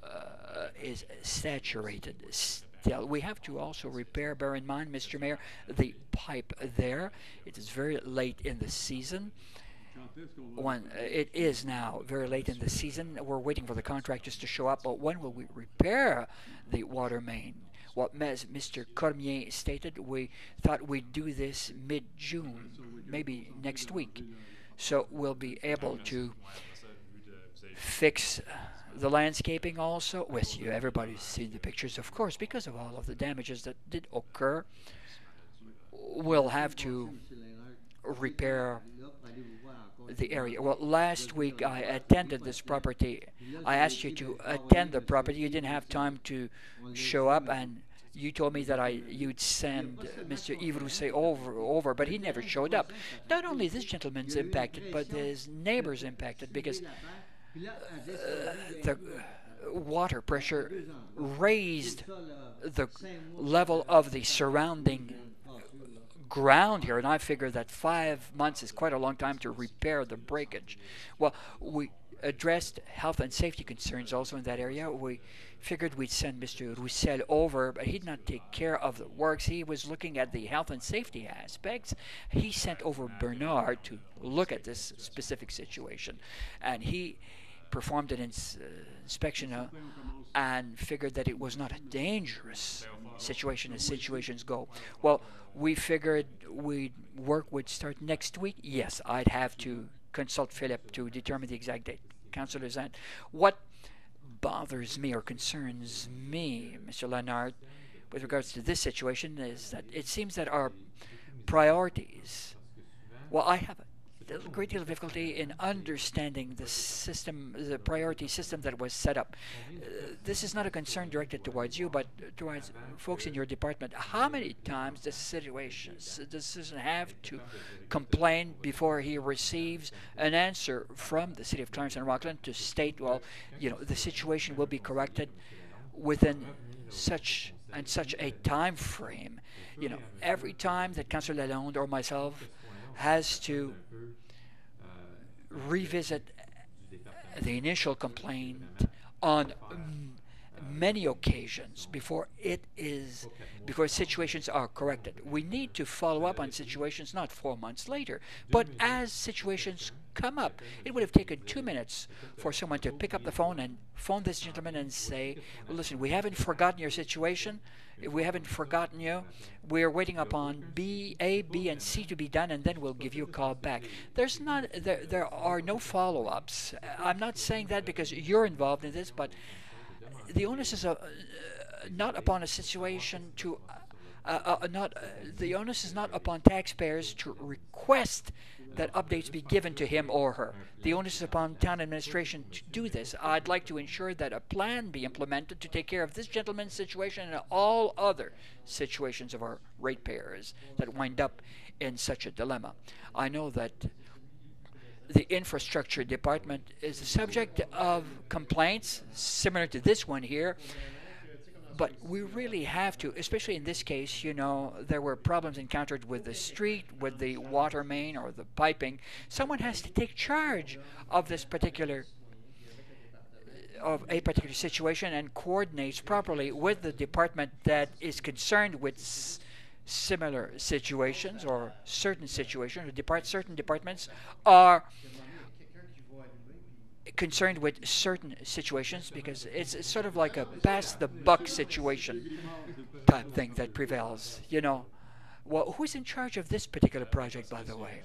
uh, is saturated still. We have to also repair, bear in mind, Mr. Mayor, the pipe there. It is very late in the season. When it is now very late in the season, we're waiting for the contractors to show up. But when will we repair the water main? What Mr. Cormier stated, we thought we'd do this mid-June, maybe next week. So we'll be able to fix the landscaping also. With you, everybody's seen the pictures, of course, because of all of the damages that did occur. We'll have to repair the area. Well, last week I attended this property. I asked you to attend the property. You didn't have time to show up, and you told me that I you'd send Mr. Yves Rousset over, over, but he never showed up. Not only this gentleman's impacted, but his neighbors impacted because uh, the water pressure raised the level of the surrounding ground here, and I figure that five months is quite a long time to repair the breakage. Well, we addressed health and safety concerns also in that area. We figured we'd send Mr. Roussel over, but he did not take care of the works. He was looking at the health and safety aspects. He sent over Bernard to look at this specific situation, and he performed an ins uh, inspection uh, and figured that it was not a dangerous situation as situations go. Well, we figured we'd work would start next week. Yes, I'd have to consult Philip to determine the exact date. Councillor Zanth, what bothers me or concerns me, Mr. Leonard, with regards to this situation is that it seems that our priorities, well, I have great deal of difficulty in understanding the system, the priority system that was set up. Uh, this is not a concern directed towards you, but towards folks in your department. How many times does situations does citizen have to complain before he receives an answer from the city of Clarence and Rockland to state, well, you know, the situation will be corrected within such and such a time frame. You know, every time that Councillor Lalonde or myself has to revisit the initial complaint on many occasions before it is before situations are corrected. We need to follow up on situations not four months later, but as situations come up. It would have taken two minutes for someone to pick up the phone and phone this gentleman and say, well, listen, we haven't forgotten your situation. We haven't forgotten you. We're waiting upon B, A, B, and C to be done, and then we'll give you a call back. There's not, there, there are no follow-ups. I'm not saying that because you're involved in this, but the onus is uh, not upon a situation to uh, uh, not uh, the onus is not upon taxpayers to request that updates be given to him or her. The onus is upon town administration to do this. I'd like to ensure that a plan be implemented to take care of this gentleman's situation and all other situations of our ratepayers that wind up in such a dilemma. I know that the infrastructure department is the subject of complaints similar to this one here but we really have to, especially in this case, you know, there were problems encountered with the street, with the water main or the piping. Someone has to take charge of this particular of a particular situation and coordinates properly with the department that is concerned with similar situations or certain situations. Or depart certain departments are concerned with certain situations because it's, sort of like a pass the buck situation type thing that prevails. You know, well, who's in charge of this particular project, by the way?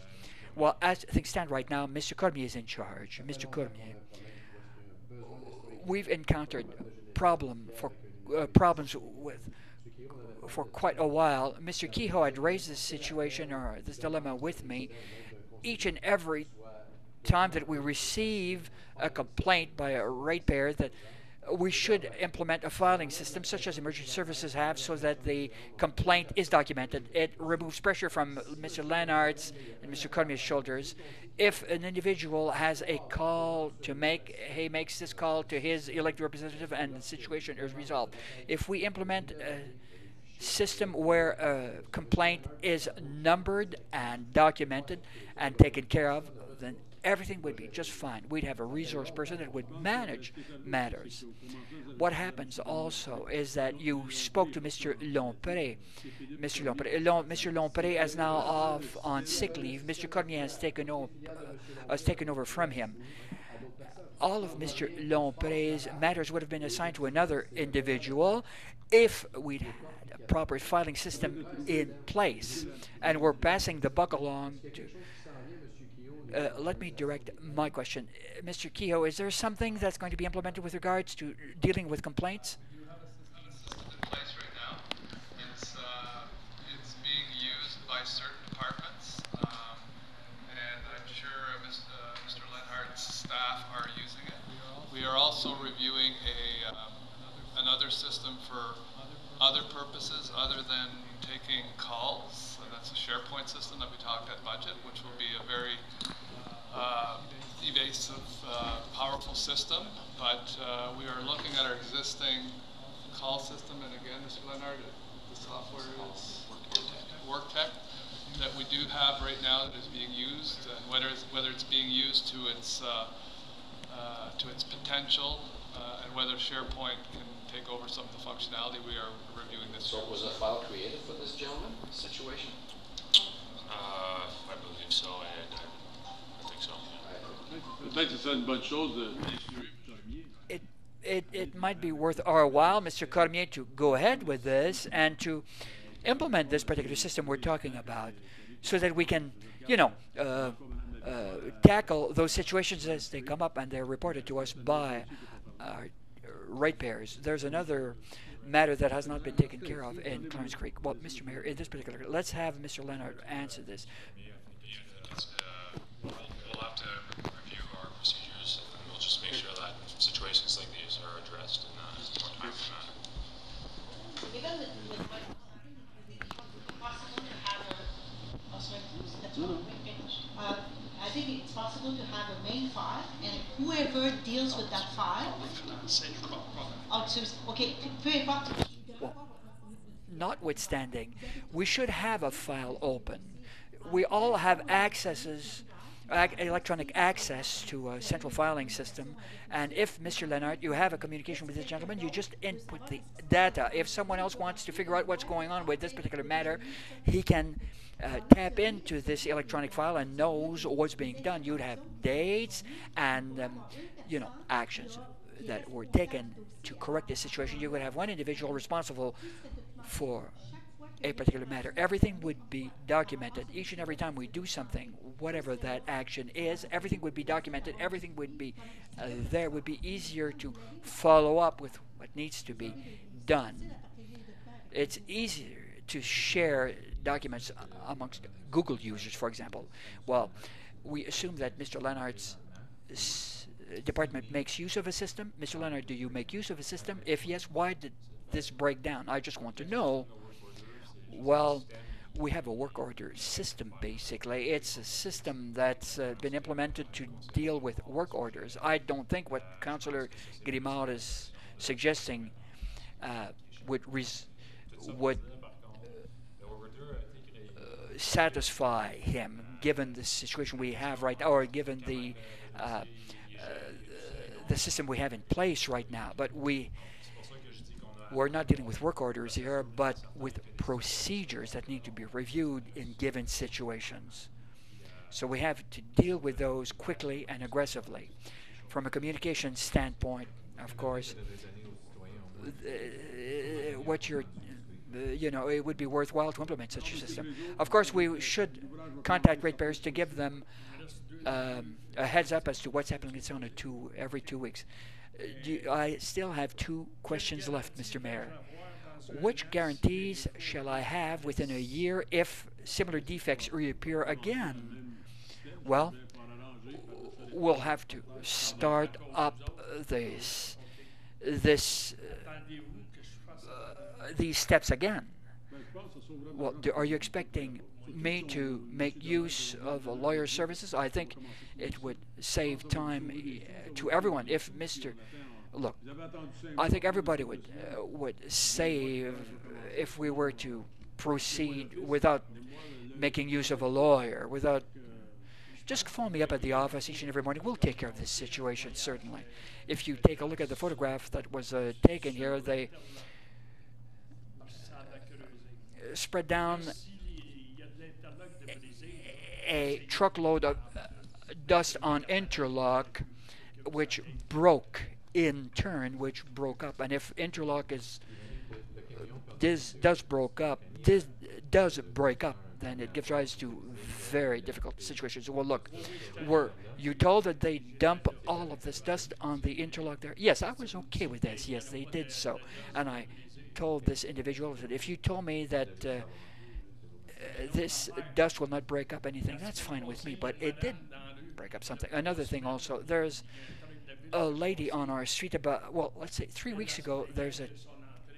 Well, as things stand right now, Mr. Cormier is in charge. Mr. Cormier, we've encountered problem for uh, problems with for quite a while. Mr. Kehoe had raised this situation or this dilemma with me each and every time that we receive a complaint by a ratepayer that we should implement a filing system such as emergency services have so that the complaint is documented. It removes pressure from Mr. Leonard's and Mr. Cormier's shoulders. If an individual has a call to make, he makes this call to his elected representative and the situation is resolved. If we implement a system where a complaint is numbered and documented and taken care of, then everything would be just fine. We'd have a resource person that would manage matters. What happens also is that you spoke to Mr. Lompré. Mr. Lompré, Lom, Mr. Lompré is now off on sick leave. Mr. Cormier has taken, uh, has taken over from him. All of Mr. Lompré's matters would have been assigned to another individual if we'd had a proper filing system in place. And we're passing the buck along to uh, let me direct my question. Uh, Mr. Kehoe, is there something that's going to be implemented with regards to dealing with complaints? in place right now. It's, being used by certain departments, and I'm sure Ms- Mr. Lenhart's staff are using it. We are also reviewing a, um, another system for other purposes other than taking calls. And that's a SharePoint system that we talked at budget, which will be a very uh, evasive, uh, powerful system. But uh, we are looking at our existing call system, and again, Mr. Leonard, the software is WorkTech that we do have right now that is being used, and whether it's, whether it's being used to its uh, uh, to its potential, uh, and whether SharePoint can take over some of the functionality, we are reviewing this. So was a file created for this gentleman situation? Uh, I believe so, and I, I so. Like to send. It, it, it might be worth our while, Mr. Cormier, to go ahead with this and to implement this particular system we're talking about so that we can, you know, uh, uh, tackle those situations as they come up and they're reported to us by our ratepayers. There's another matter that has not been taken care of in Clarence Creek. Well, Mr. Mayor, in this particular, let's have Mr. Leonard answer this. It's, uh, we'll we'll have to review our procedures, and we'll just make sure that situations like these are addressed in a more timely manner. Given the, the, what, is it possible to have a, oh, sorry, that's one, wait, wait. Uh, I think it's possible to have a main file, and whoever deals with that file. Oh, okay, notwithstanding, we should have a file open. We all have accesses, electronic access to a central filing system. And if, Mr. Leonard, you have a communication with this gentleman, you just input the data. If someone else wants to figure out what's going on with this particular matter, he can uh, tap into this electronic file and knows what's being done. You'd have dates and, um, you know, actions that were taken to correct this situation. You would have one individual responsible for a particular matter. Everything would be documented. Each and every time we do something, whatever that action is, everything would be documented. Everything would be uh, there. Would be easier to follow up with what needs to be done. It's easier to share documents amongst Google users, for example. Well, we assume that Mr. Leonard's s- department makes use of a system. Mr. Leonard, do you make use of a system? If yes, why did this break down? I just want to know. Well, we have a work order system basically. It's a system that's uh, been implemented to deal with work orders. I don't think what Councillor Grimard is suggesting uh, would would uh, satisfy him, given the situation we have right now, or given the uh, the system we have in place right now. But we we're not dealing with work orders here, but with procedures that need to be reviewed in given situations. So we have to deal with those quickly and aggressively. From a communication standpoint, of course, uh, what you're uh, you know, it would be worthwhile to implement such a system. Of course, we should contact ratepayers to give them um, a heads up as to what's happening in Sona two every two weeks. Uh, you- I still have two questions left, Mr. Mayor. Which guarantees shall I have within a year if similar defects reappear again? Well, we'll have to start up this this uh, these steps again. Well, do, are you expecting me to make use of a lawyer's services? I think it would save time uh, to everyone if Mr. Look, I think everybody would uh, would save if we were to proceed without making use of a lawyer, without just phone me up at the office each and every morning. We'll take care of this situation, certainly. If you take a look at the photograph that was uh, taken here, they uh, spread down a truckload of uh, dust on interlock, which broke in turn, which broke up. And if interlock is this does broke up, this does break up, then it gives rise to very difficult situations. Well, look, were you told that they dump all of this dust on the interlock there? Yes, I was okay with this. Yes, they did so, and I told this individual that if you told me that. Uh, this dust will not break up anything. That's fine with me, but it did break up something. Another thing also, there's a lady on our street about, well, let's say three weeks ago, there's a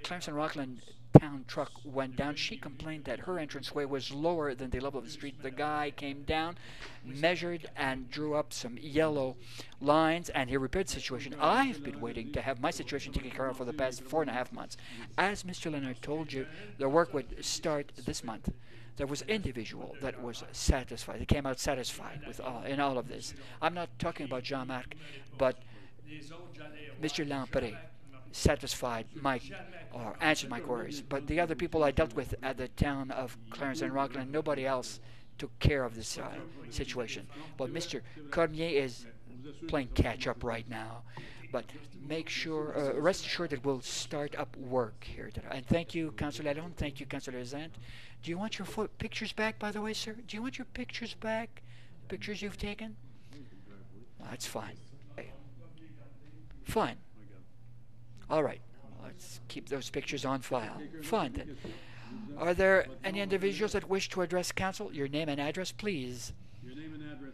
Clarence and Rockland town truck went down. She complained that her entranceway was lower than the level of the street. The guy came down, measured, and drew up some yellow lines, and he repaired the situation. I've been waiting to have my situation taken care of for the past four and a half months. As Mr. Leonard told you, the work would start this month. There was individual that was satisfied. They came out satisfied with all in all of this. I'm not talking about Jean-Marc, but Mr. Lompré satisfied my or answered my queries. But the other people I dealt with at the town of Clarence and Rockland, nobody else took care of this uh, situation. But Mr. Cormier is playing catch up right now. But make sure, uh, rest assured that we'll start up work here today. And thank you, Councillor Lalonde. Thank you, Councillor Zanth. Do you want your pictures back, by the way, sir? Do you want your pictures back? Pictures you've taken? That's fine. Fine. All right. Let's keep those pictures on file. Fine then. Are there any individuals that wish to address council? Your name and address, please. Your name and address.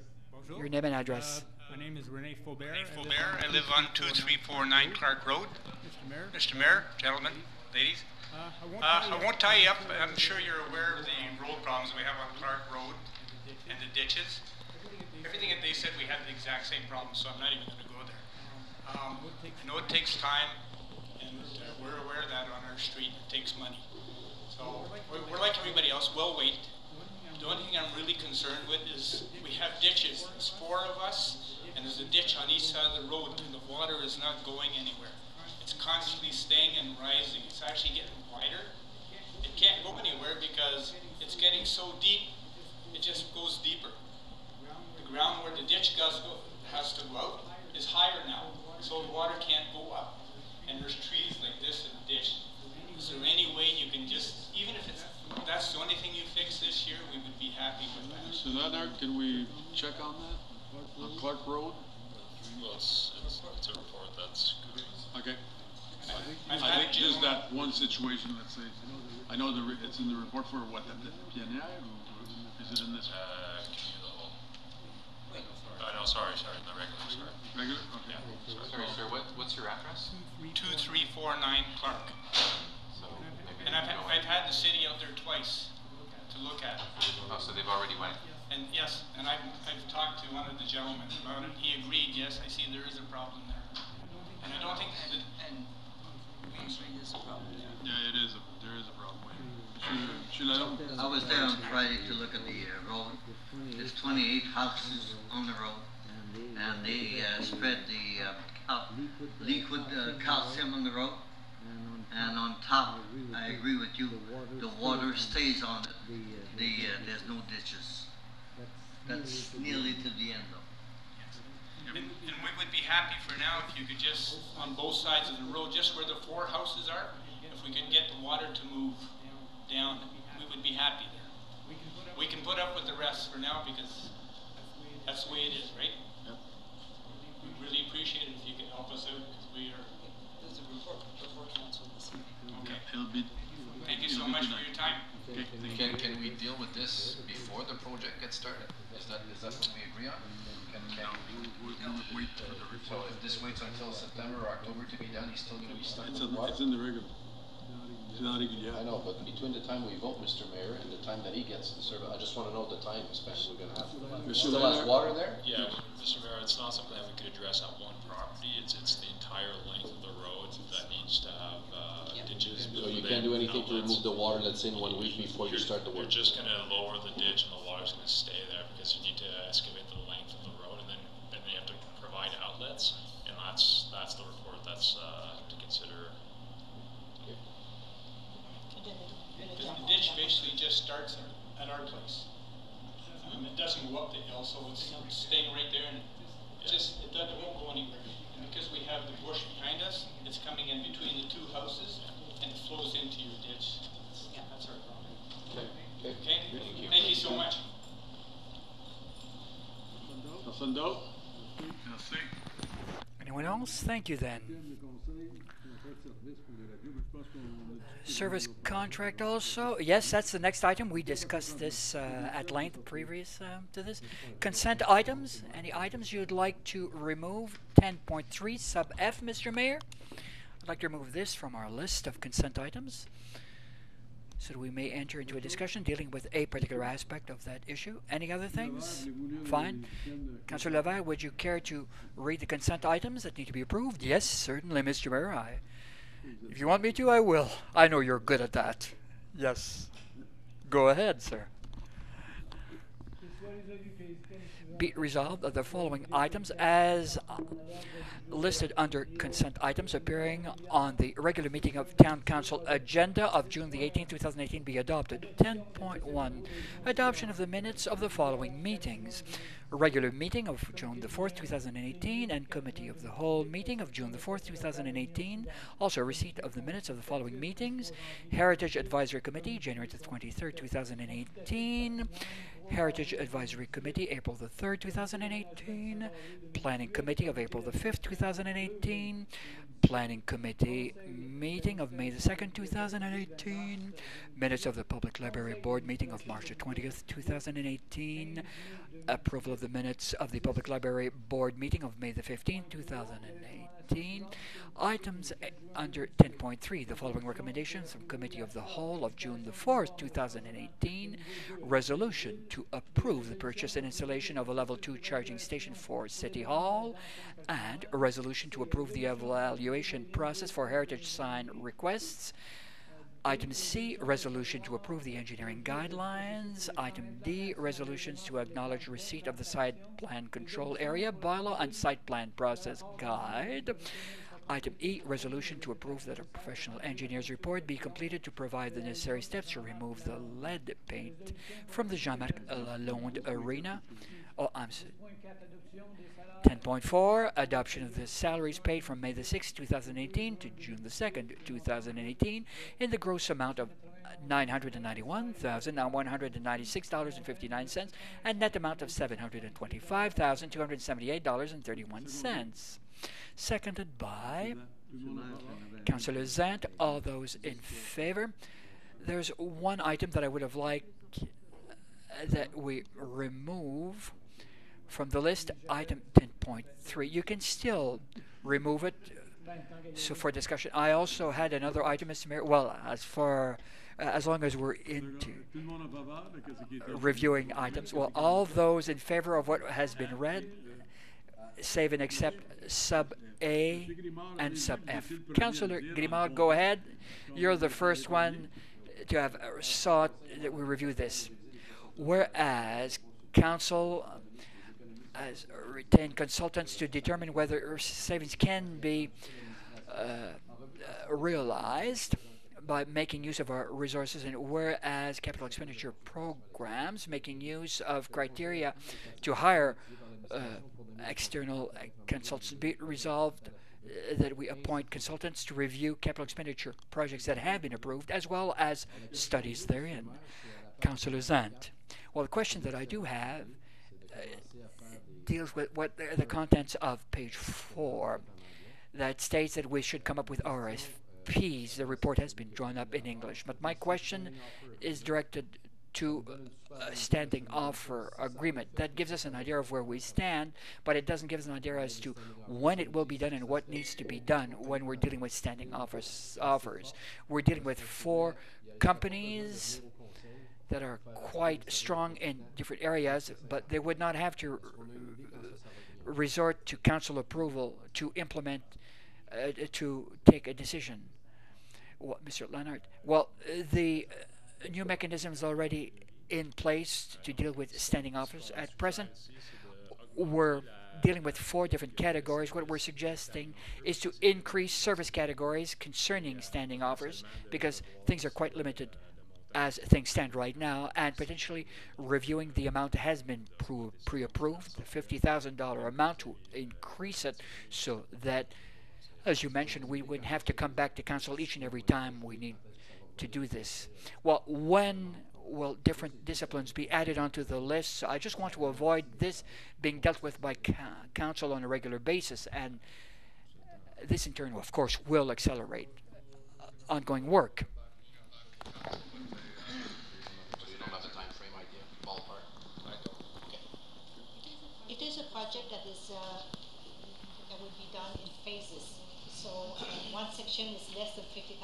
Your name and address. My name is Rene Faubert. Rene Faubert. I live on 2349 Clark Road. Mr. Mayor. Mr. Mayor, gentlemen, ladies. Uh, I won't Uh, tie you I up. won't tie you up. I'm sure you're aware of the road problems we have on Clark Road and the ditches. Everything that they said, we had the exact same problem, so I'm not even gonna go there. Um, I know it takes time, and uh, we're aware of that on our street, it takes money. So, we're, we're like everybody else, we'll wait. The only thing I'm really concerned with is, we have ditches, there's four of us, and there's a ditch on each side of the road, and the water is not going anywhere. It's constantly staying and rising, it's actually getting wider. It can't go anywhere because it's getting so deep, it just goes deeper. The ground where the ditch goes, go- has to go out is higher now, so the water can't go up. And there's trees like this in the ditch. Is there any way you can just, even if it's, that's the only thing you fix this year, we would be happy with that. Mr. Leonard, can we check on that? On Clark Road? Well, it's, it's, it's a report that's. Okay. I've I think just that one situation, let's say, I know the, re- it's in the report for what, the PNI, or is it in this? Uh, can you the whole? Uh, no, sorry, sorry, the regular, sorry. Regular? Okay. Yeah, Sorry, sir, what, what's your address? Two, three, four, nine Clark. So maybe And I've, I've had the city out there twice to look at. Oh, so they've already went. And yes, and I've, I've talked to one of the gentlemen about it. He agreed, yes, I see there is a problem there. And I don't think, that- and we, there's a problem there. Yeah, it is, a there is a problem. Should, should I? I was there on Friday to look at the uh, road. There's twenty-eight houses on the road, and they uh, spread the uh, cal- liquid uh, calcium on the road. And on top, I agree with you, the water stays on it. The, uh, there's no ditches. That's nearly to the end though. And, and we would be happy for now if you could just, on both sides of the road, just where the four houses are, if we could get the water to move down, we would be happy there. We can put up with the rest for now because that's the way it is, right? Yep. We'd really appreciate it if you could help us out because we are. There's a report before council this evening. Okay. It'll be. Thank you so it'll be much for your time. Can, can we deal with this before the project gets started? Is that, is that what we agree on? Can, can we? We, wait for the So if this waits until September or October to be done, he's still gonna be stuck It's it's in the regular. It's not even yet. I know, but between the time we vote, Mr. Mayor, and the time that he gets the service, I just wanna know the time span we're gonna have. Mr. Still has Leonard? water there? Yeah, Mr. Mayor, it's not something that we could address on one property, it's, it's the entire length of the road that needs to have, uh, ditches. So you can't do anything to remove the water that's in one week before you start the work? You're just gonna lower the ditch and the water's gonna stay there because you need to excavate the length of the road and then, then they have to provide outlets. And that's, that's the report that's, uh, to consider. The the ditch basically just starts at our place. Um, it doesn't go up the hill, so it's staying right there and it just, it doesn't, it won't go anywhere. And because we have the bush behind us, it's coming in between the two houses and it flows into your ditch. Yeah, That's our problem. Okay, okay. Okay? Thank you so much. Passando? Merci. Anyone else? Thank you then. Service contract also. Yes, that's the next item. We discussed this uh, at length previous um, to this. Consent items. Any items you'd like to remove? 10.3 sub F, Mr. Mayor. I'd like to remove this from our list of consent items so that we may enter into a discussion dealing with a particular aspect of that issue. Any other things? Fine. Councillor Levin, would you care to read the consent items that need to be approved? Yes, certainly, Mr. Mayor. I, if you want me to, I will. I know you're good at that. Yes. Go ahead, sir. Be resolved that the following items as listed under consent items appearing on the regular meeting of Town Council agenda of June the 18th, 2018 be adopted. 10.1 Adoption of the minutes of the following meetings. Regular meeting of June the 4th, 2018 and Committee of the Whole meeting of June the 4th, 2018. Also receipt of the minutes of the following meetings. Heritage Advisory Committee, January the 23rd, 2018. Heritage Advisory Committee, April the 3rd, 2018. Planning Committee of April the 5th, 2018. Planning Committee meeting of May the 2nd, 2018. Minutes of the Public Library Board meeting of March the 20th, 2018. Approval of the minutes of the Public Library Board meeting of May the 15th, 2018. Items under 10.3, the following recommendations from Committee of the Whole of June the 4th, 2018. Resolution to approve the purchase and installation of a level 2 charging station for City Hall, and a resolution to approve the evaluation process for heritage sign requests. Item C, resolution to approve the engineering guidelines. Item D, resolutions to acknowledge receipt of the site plan control area bylaw and site plan process guide. Item E, resolution to approve that a professional engineer's report be completed to provide the necessary steps to remove the lead paint from the Jean-Marc Lalonde Arena. Oh, I'm s- 10.4 Adoption of the salaries paid from May the 6th, 2018 to June the 2nd, 2018 in the gross amount of $991,196.59 and net amount of $725,278.31. Seconded by Councillor Zanth. All those in favor? There's one item that I would have liked that we remove from the list, item 10.3. You can still remove it. So for discussion, I also had another item, Mr. Mayor. Well, as far uh, as long as we're into reviewing items, well, all those in favor of what has been read, save and accept sub A and sub F. Councillor Grimard, go ahead. You're the first one to have uh, sought that we review this. Whereas council has retained consultants to determine whether savings can be uh, uh, realized by making use of our resources and whereas capital expenditure programs making use of criteria to hire uh, external consultants be resolved uh, that we appoint consultants to review capital expenditure projects that have been approved as well as studies therein. Councillor Zanth. Well, the question that I do have uh, deals with what the, the contents of page four that states that we should come up with RFPs. The report has been drawn up in English, but my question is directed to a standing offer agreement. That gives us an idea of where we stand, but it doesn't give us an idea as to when it will be done and what needs to be done when we're dealing with standing offers. offers. We're dealing with four companies that are quite strong in different areas, but they would not have to resort to council approval to implement, uh, to take a decision. Mr. Leonard? Well, the uh, new mechanism is already in place to deal with standing offers. At present, we're dealing with four different categories. What we're suggesting is to increase service categories concerning standing offers because things are quite limited as things stand right now, and potentially reviewing the amount that has been pre-approved, the $50,000 amount to increase it so that, as you mentioned, we wouldn't have to come back to council each and every time we need to do this. Well, when will different disciplines be added onto the list? So I just want to avoid this being dealt with by council on a regular basis, and this in turn, of course, will accelerate ongoing work. project that is uh, that would be done in phases. So uh, one is less than 50,000,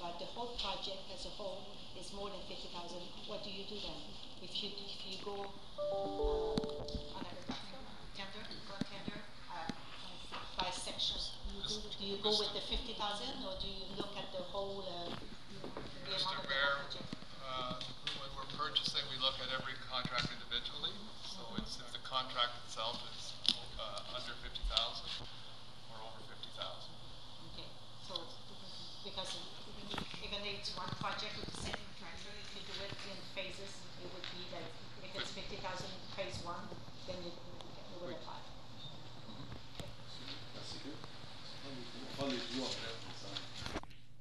but the whole project as a whole is more than 50,000. What do you do then? If you if you go uh, on a tender, tender uh, by section, do you go with the 50,000 or do you look at the whole uh, the Mr. Mayor, uh, when we're purchasing, we look at every contract individually. So it's if the contract itself is uh, under 50,000 or over 50,000. Okay, so because even though it's one project with the same contractor, if you do it in phases, it would be that if it's 50,000 phase one, then it, it would apply.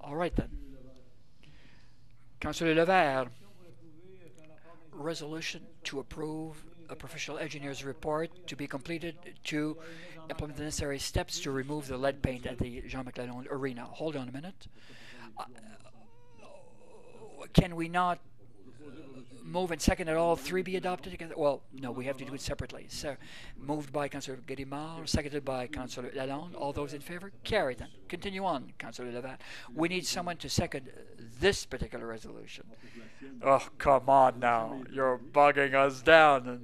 All right then. Councillor Levert, resolution to approve a professional engineer's report to be completed to implement the necessary steps to remove the lead paint at the Jean-Marc Lalonde Arena. Hold on a minute. Uh, can we not move and second that all three be adopted together? Well, no, we have to do it separately. So, moved by Councillor Galimard, seconded by Councillor Lalonde. All those in favor? Carried then. Continue on, Councillor Levert. We need someone to second this particular resolution. Oh, come on now. You're bugging us down.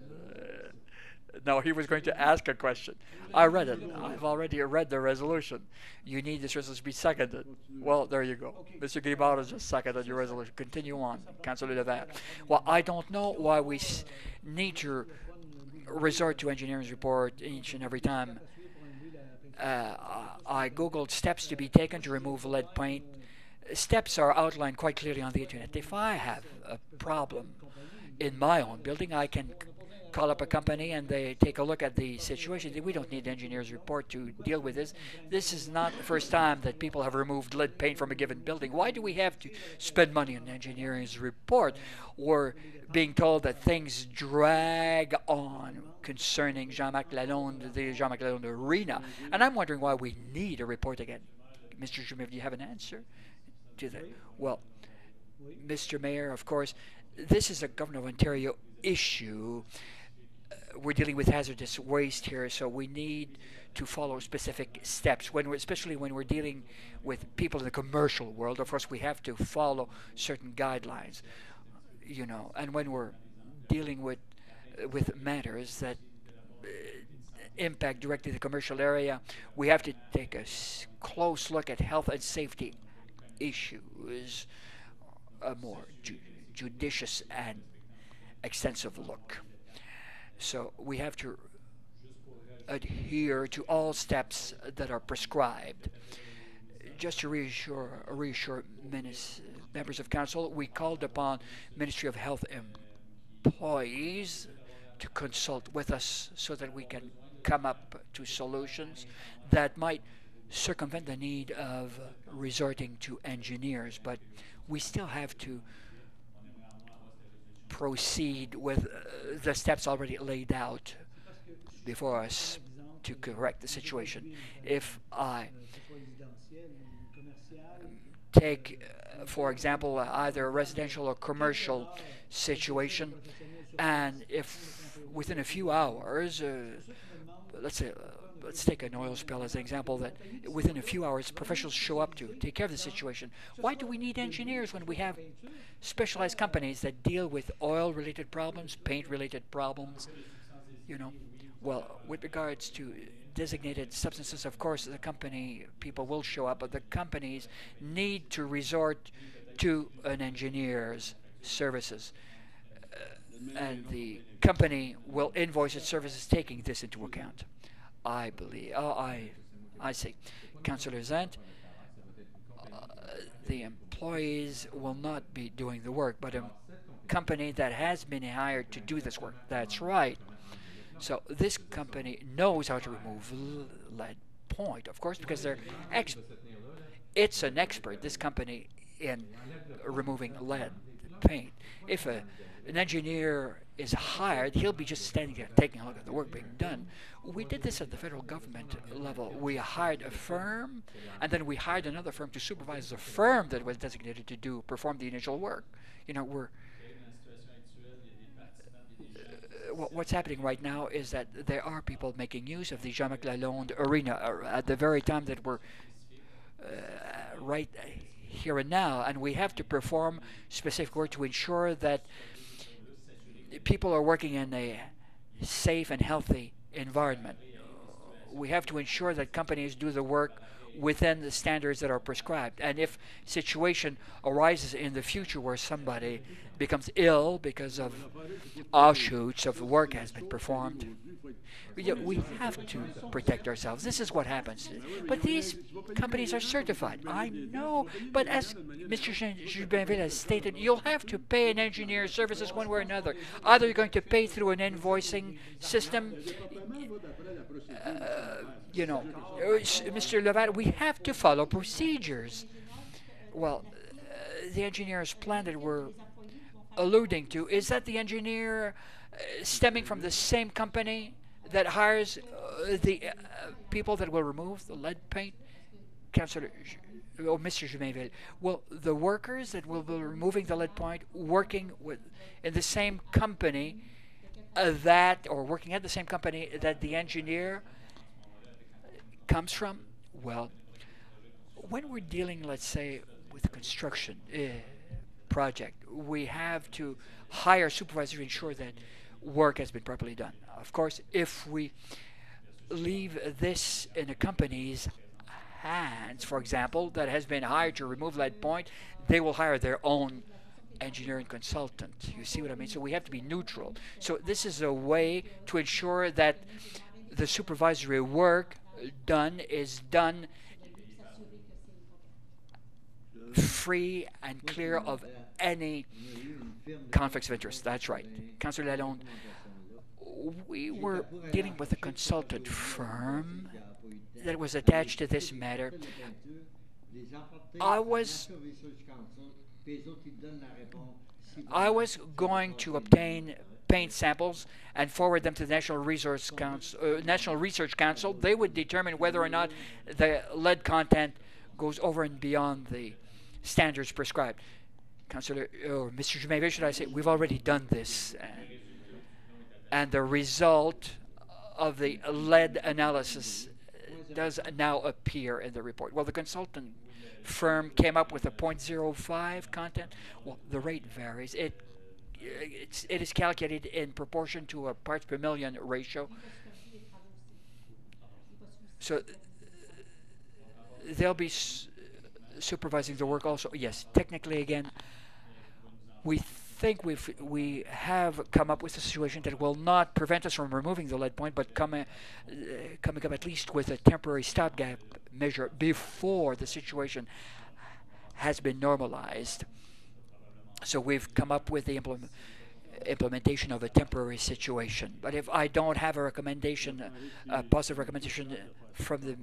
No, he was going to ask a question. I read it. I've already read the resolution. You need this resolution to be seconded. Well, there you go. Mr. Grimard has just seconded your resolution. Continue on, Councillor Levert. Well, I don't know why we need to resort to engineering's report each and every time. Uh, I googled steps to be taken to remove lead paint. Steps are outlined quite clearly on the internet. If I have a problem in my own building, I can call up a company and they take a look at the situation. We don't need engineer's report to deal with this. This is not the first time that people have removed lead paint from a given building. Why do we have to spend money on an engineer's report? We're being told that things drag on concerning Jean-Marc Lalonde, the Jean-Marc Lalonde Arena. And I'm wondering why we need a report again. Mr. Jubinville, do you have an answer to that? Well, Mr. Mayor, of course, this is a Governor of Ontario issue we're dealing with hazardous waste here, so we need to follow specific steps. When especially when we're dealing with people in the commercial world, of course, we have to follow certain guidelines, you know. And when we're dealing with with matters that uh, impact directly the commercial area. We have to take a close look at health and safety issues, a more ju judicious and extensive look. So we have to adhere to all steps that are prescribed. Just to reassure, reassure members of council, we called upon Ministry of Health employees to consult with us so that we can come up to solutions that might circumvent the need of resorting to engineers, but we still have to proceed with uh, the steps already laid out before us to correct the situation. If I take, uh, for example, uh, either a residential or commercial situation, and if within a few hours, uh, let's say, let's take an oil spill as an example, that within a few hours professionals show up to take care of the situation. Why do we need engineers when we have specialized companies that deal with oil-related problems, paint-related problems, you know? Well, with regards to designated substances, of course, the company people will show up, but the companies need to resort to an engineer's services. Uh, and the company will invoice its services taking this into account. I believe, oh, I, I see. Councillor Zanth, uh, the employees will not be doing the work, but a company that has been hired to do this work. That's right. So this company knows how to remove lead point, of course, because they're ex it's an expert, this company, in removing lead paint. If a, an engineer is hired, he'll be just standing there taking a look at the work being done. We did this at the federal government level. We hired a firm, and then we hired another firm to supervise the firm that was designated to do perform the initial work. You know, we're what's happening right now is that there are people making use of the Jean-Marc Lalonde arena uh, at the very time that we're uh, right here and now, and we have to perform specific work to ensure that people are working in a safe and healthy environment. We have to ensure that companies do the work within the standards that are prescribed. And if situation arises in the future where somebody becomes ill because of offshoots of work has been performed, we have to protect ourselves. This is what happens. But these companies are certified. I know, but as Mr. Jubinville has stated, you'll have to pay an engineer services one way or another. Either you're going to pay through an invoicing system, uh, you know, Mr. Levert, we have to follow procedures. Well, uh, the engineer's plan that we're alluding to, is that the engineer uh, stemming from the same company that hires uh, the uh, people that will remove the lead paint? Councillor, or Mr. Jubinville, will the workers that will be removing the lead paint working with in the same company uh, that, or working at the same company that the engineer comes from? Well, when we're dealing, let's say, with construction uh, project, we have to hire supervisors to ensure that work has been properly done. Of course, if we leave this in a company's hands, for example, that has been hired to remove lead point, they will hire their own engineering consultant. You see what I mean? So we have to be neutral. So this is a way to ensure that the supervisory work done is done free and clear of any conflicts of interest. That's right. Councillor Lalonde, we were dealing with a consultant firm that was attached to this matter. I was I was going to obtain paint samples and forward them to the National Resource Council, uh, National Research Council. They would determine whether or not the lead content goes over and beyond the standards prescribed. Councillor, or oh, Mr. Jubinville, should I say, we've already done this. And, and the result of the lead analysis does now appear in the report. Well, the consultant firm came up with a 0.05 content. Well, the rate varies. It it's, it is calculated in proportion to a parts per million ratio. So they'll be supervising the work also. Yes, technically again, we think we've we have come up with a situation that will not prevent us from removing the lead point, but come, uh, coming up at least with a temporary stopgap measure before the situation has been normalized. So we've come up with the implement, implementation of a temporary situation. But if I don't have a recommendation, a positive recommendation from the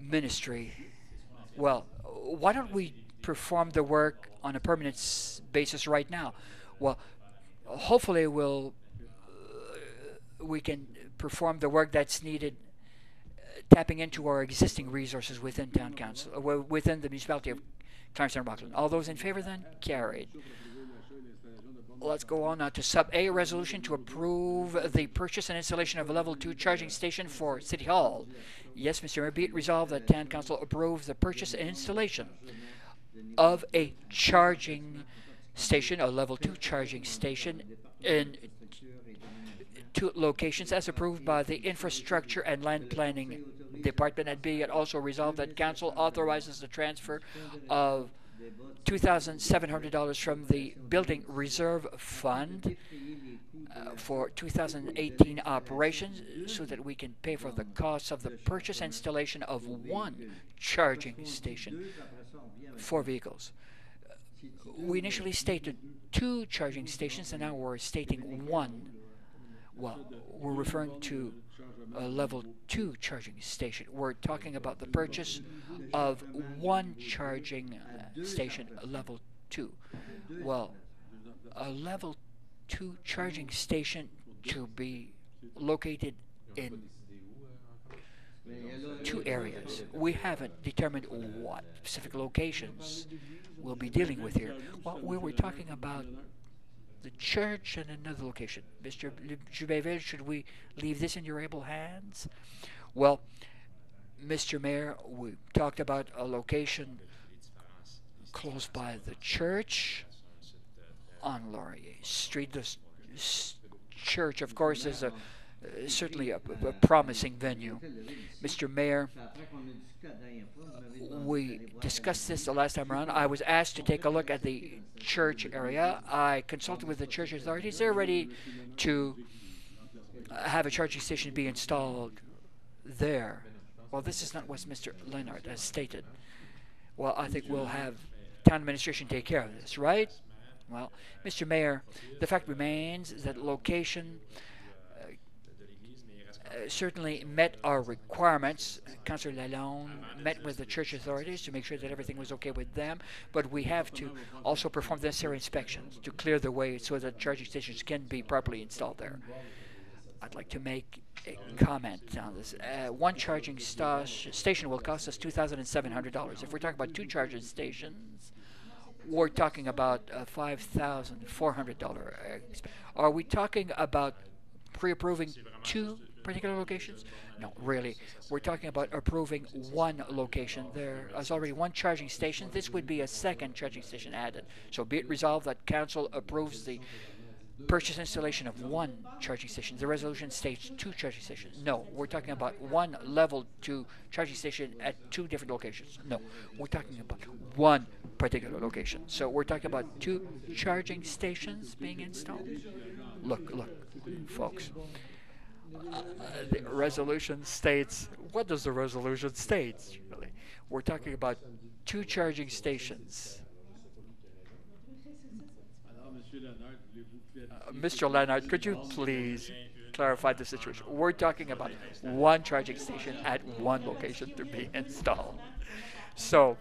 ministry, well, why don't we perform the work on a permanent basis right now? Well, hopefully we'll uh, we can perform the work that's needed, uh, tapping into our existing resources within town council, uh, wi- within the municipality of Clarence and Rockland. All those in favor then? Carried. Let's go on now to sub A resolution to approve the purchase and installation of a level two charging station for City Hall. Yes, Mr. Mayor, be it resolved that town council approves the purchase and installation of a charging station, a level two charging station in two locations as approved by the Infrastructure and Land Planning Department. And be it also resolved that council authorizes the transfer of $2,700 from the Building Reserve Fund uh, for 2018 operations so that we can pay for the costs of the purchase installation of one charging station for vehicles. We initially stated two charging stations and now we're stating one. Well, we're referring to a level two charging station. We're talking about the purchase of one charging uh, station, level two. Well, a level two charging station to be located in two areas. We haven't determined what specific locations we'll be dealing with here. Well, we were talking about the church and another location. Mr. Jubinville, should we leave this in your able hands? Well, Mr. Mayor, we talked about a location close by the church on Laurier Street. The church, of course, is a certainly a, a promising venue. Mr. Mayor, we discussed this the last time around. I was asked to take a look at the church area. I consulted with the church authorities. They're ready to uh, have a charging station be installed there. Well, this is not what Mr. Leonard has stated. Well, I think we'll have town administration take care of this, right? Well, Mr. Mayor, the fact remains that location uh, uh, certainly met our requirements. Councillor Lalonde met with the church authorities to make sure that everything was okay with them, but we have to also perform the necessary inspections to clear the way so that charging stations can be properly installed there. I'd like to make a comment on this. Uh, one charging sta- station will cost us $2,700. If we're talking about two charging stations, we're talking about a $5,400. Are we talking about pre-approving two particular locations? No, really. We're talking about approving one location. There is already one charging station. This would be a second charging station added. So be it resolved that council approves the purchase installation of one charging station. The resolution states two charging stations. No, we're talking about one level two charging station at two different locations. No, we're talking about one particular location. So we're talking about two charging stations being installed. Look, look, folks. Uh, the resolution states, what does the resolution state? Really? We're talking about two charging stations. Uh, Mr. Leonard, could you please clarify the situation? We're talking about one charging station at one location to be installed. So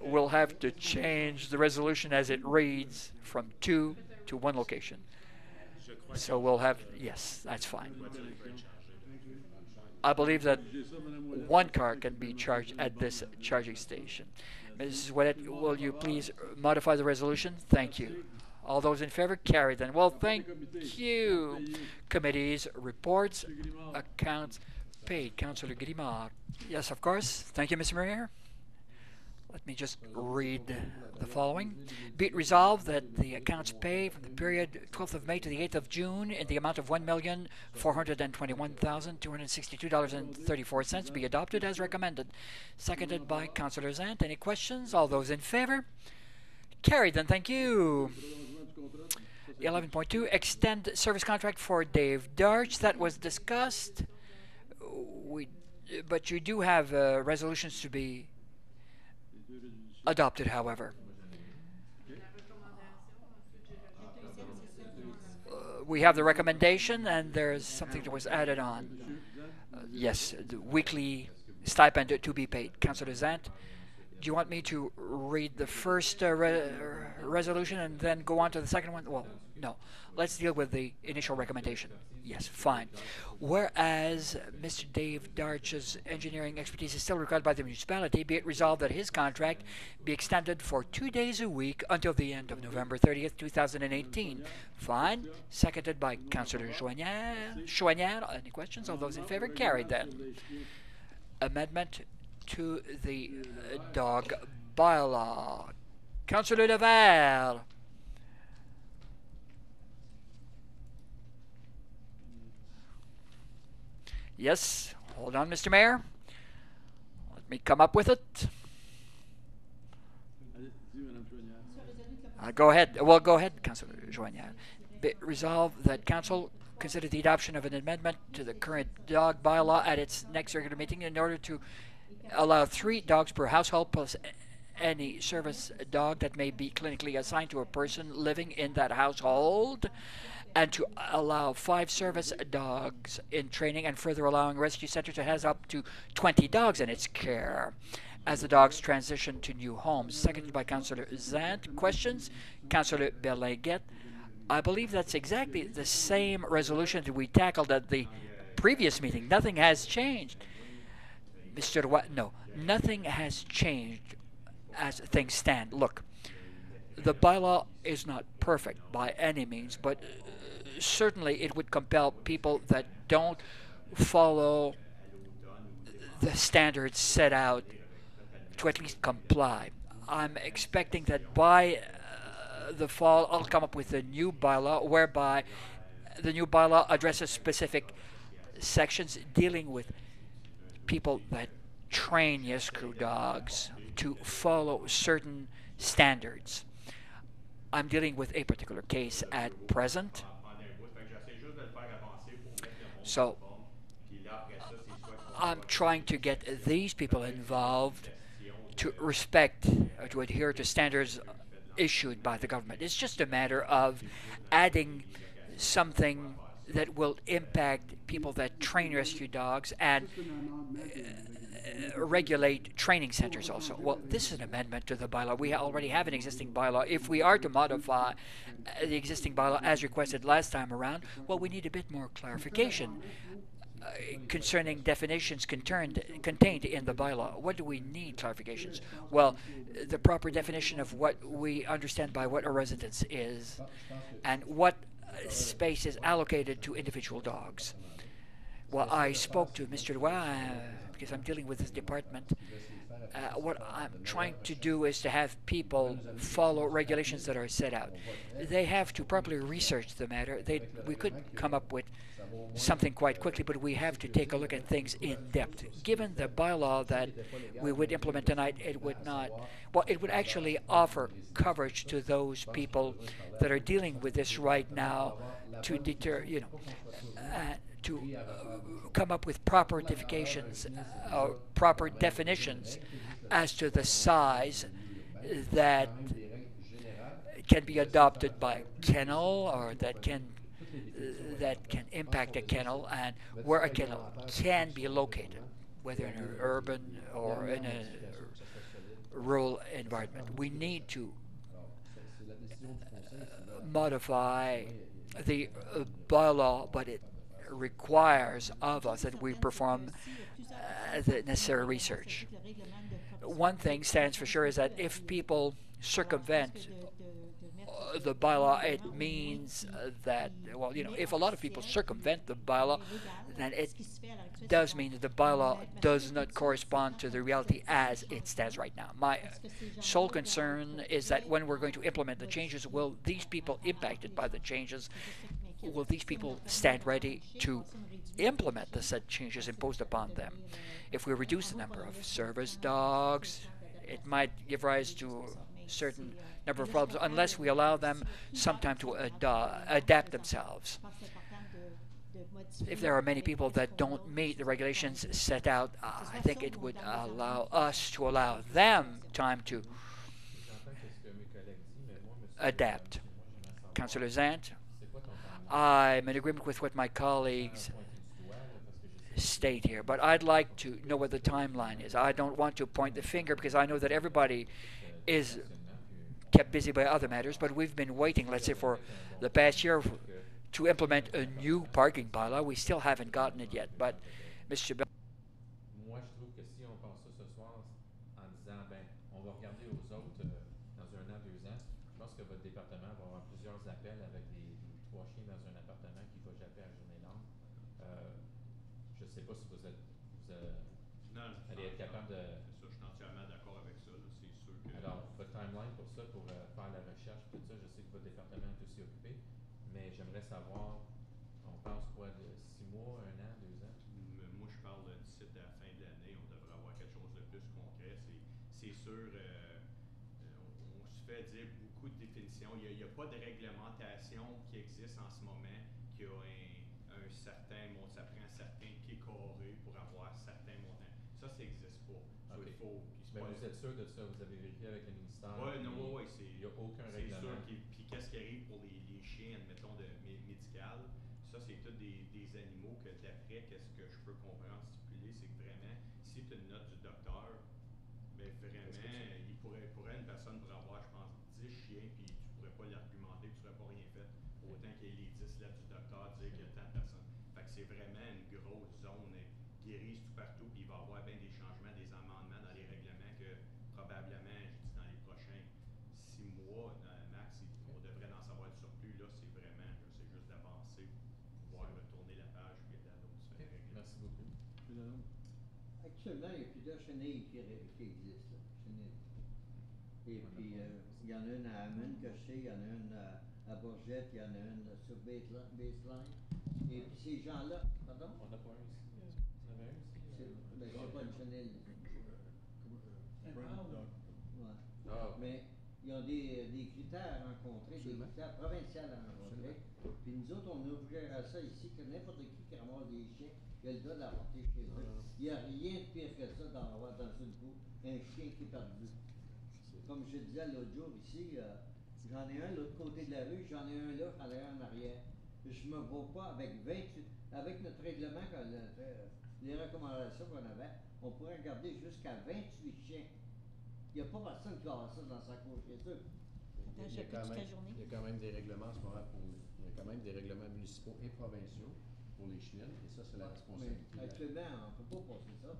we'll have to change the resolution as it reads from two to one location. So we'll have, yes, that's fine. I believe that one car can be charged at this charging station. Mrs. Ouellet, will you please modify the resolution? Thank you. All those in favor, carried then. Well, thank you. Committees, reports, accounts paid. Councillor Grimard. Yes, of course. Thank you, Mr. Mayor. Let me just read the following. Be it resolved that the accounts pay from the period 12th of May to the 8th of June in the amount of $1,421,262.34 be adopted as recommended. Seconded by Councillor Zanth. Any questions? All those in favor? Carried then, thank you. 11.2, extend service contract for Dave Darch. That was discussed. We, but you do have uh, resolutions to be adopted, however. Uh, we have the recommendation, and there's something that was added on. Uh, yes, the weekly stipend to be paid. Councillor Zanth, do you want me to read the first uh, re resolution and then go on to the second one? Well, no. Let's deal with the initial recommendation. Yes, fine. Whereas Mr. Dave Darch's engineering expertise is still required by the municipality, be it resolved that his contract be extended for two days a week until the end of November 30th, 2018. Fine. Seconded by Councillor Choinière. Choinière. Any questions? All those in favor? Carried then. Amendment to the uh, dog bylaw. Councillor Levert. Yes, hold on, Mr. Mayor. Let me come up with it. Uh, go ahead. Well, go ahead, Councillor Choinière. Be resolved that Council consider the adoption of an amendment to the current dog bylaw at its next regular meeting in order to allow three dogs per household plus any service dog that may be clinically assigned to a person living in that household and to allow five service dogs in training and further allowing rescue centers to has up to 20 dogs in its care as the dogs transition to new homes. Seconded by Councillor Zanth. Questions? Councillor Berlinguet. I believe that's exactly the same resolution that we tackled at the previous meeting. Nothing has changed. Mr. What? No, nothing has changed as things stand. Look, the bylaw is not perfect by any means, but certainly it would compel people that don't follow the standards set out to at least comply. I'm expecting that by uh, the fall I'll come up with a new bylaw whereby the new bylaw addresses specific sections dealing with people that train Yescrew dogs to follow certain standards. I'm dealing with a particular case at present. So I'm trying to get these people involved to respect or to adhere to standards issued by the government. It's just a matter of adding something that will impact people that train rescue dogs and uh, regulate training centers also. Well, this is an amendment to the bylaw. We already have an existing bylaw. If we are to modify uh, the existing bylaw as requested last time around, well, we need a bit more clarification uh, concerning definitions contained, contained in the bylaw. What do we need clarifications? Well, the proper definition of what we understand by what a residence is and what space is allocated to individual dogs. Well, I spoke to Mr. Uh, because I'm dealing with this department. Uh, what I'm trying to do is to have people follow regulations that are set out. They have to properly research the matter. They, we could come up with something quite quickly, but we have to take a look at things in depth. Given the bylaw that we would implement tonight, it would not, well, it would actually offer coverage to those people that are dealing with this right now to deter, you know, uh, to uh, come up with proper identifications, uh, proper definitions as to the size that can be adopted by a kennel or that can that can impact a kennel and where a kennel can be located, whether in an urban or in a rural environment. We need to modify the uh, bylaw, but it requires of us that we perform uh, the necessary research. One thing stands for sure is that if people circumvent the bylaw, it means uh, that, well, you know, if a lot of people circumvent the bylaw, then it does mean that the bylaw does not correspond to the reality as it stands right now. My sole concern is that when we're going to implement the changes, will these people impacted by the changes, will these people stand ready to implement the said changes imposed upon them? If we reduce the number of service dogs, it might give rise to certain number of problems unless we allow them some time to ad- adapt themselves. If there are many people that don't meet the regulations set out, uh, I think it would allow us to allow them time to adapt. Councillor Zanth, I'm in agreement with what my colleagues state here, but I'd like to know what the timeline is. I don't want to point the finger because I know that everybody is kept busy by other matters, but we've been waiting, let's say, for the past year to implement a new parking bylaw. We still haven't gotten it yet, but Mr. Bell. Existe en ce moment qui a un, un certain mont- ça prend un certain pied carré pour avoir certains montants. Ça, ça n'existe pas. Ça, Ok. il faut- puis c'est Mais pas- vous êtes sûr de ça? Vous avez vérifié avec le ministère? Ouais, non, puis ouais, ouais, c'est. Il n'y a aucun c'est règlement. sûr. Puis, puis qu'est-ce qui arrive pour les, les chiens, admettons, de mé- médical, ça, c'est tous des, des animaux que d'après, qu'est-ce que je peux comprendre, stipuler, c'est que vraiment, si tu as une note du docteur, ben vraiment, Est-ce que tu- il pourrait, pourrait une personne pourrait avoir, je pense, 10 chiens, puis tu pourrais pas l'argumenter, tu n'aurais pas rien fait, y les 10 lettres du docteur, dire qu'il y a tant de personnes. Fait que c'est vraiment une grosse zone guérise tout partout, puis il va y avoir bien des changements, des amendements dans les règlements que probablement, je dis dans les prochains six mois, euh, max, on devrait en savoir du surplus. Là, c'est vraiment, c'est juste d'avancer, pouvoir retourner la page, puis aller à d'autres. Merci beaucoup. Actuellement, il n'y a plusieurs chenilles qui, qui existent. Là. Chenilles. Et puis, euh, il y en a une à Hammond que je sais, il y en a une à, à Bourgette, il y en a une sur Baseli- Baseline. Et puis ces gens-là, pardon? On n'a pas un ici. euh, Vous en avez un ici? C'est ben, pas une chenille. Ouais. Ah. Mais ils ont des, des critères à rencontrer, des Absolument. critères provinciaux à rencontrer. Puis nous autres, on ouvrira ça ici, que n'importe qui qui ramasse des chiens, il a le droit de l'apporter chez eux. Il n'y a rien de pire que ça d'avoir dans une boue un chien qui est perdu. Comme je disais l'autre jour ici, euh, j'en ai un de l'autre côté de la rue, j'en ai un là, j'en ai un en arrière. Je me vois pas avec 28, avec notre règlement, euh, les recommandations qu'on avait, on pourrait garder jusqu'à 28 chiens. Il n'y a pas personne qui va avoir ça dans sa cour chez eux. Il y, a quand même, il y a quand même des règlements en ce moment pour, il y a quand même des règlements municipaux et provinciaux pour les chenilles, et ça, c'est la responsabilité. Mais actuellement, on ne peut pas passer ça.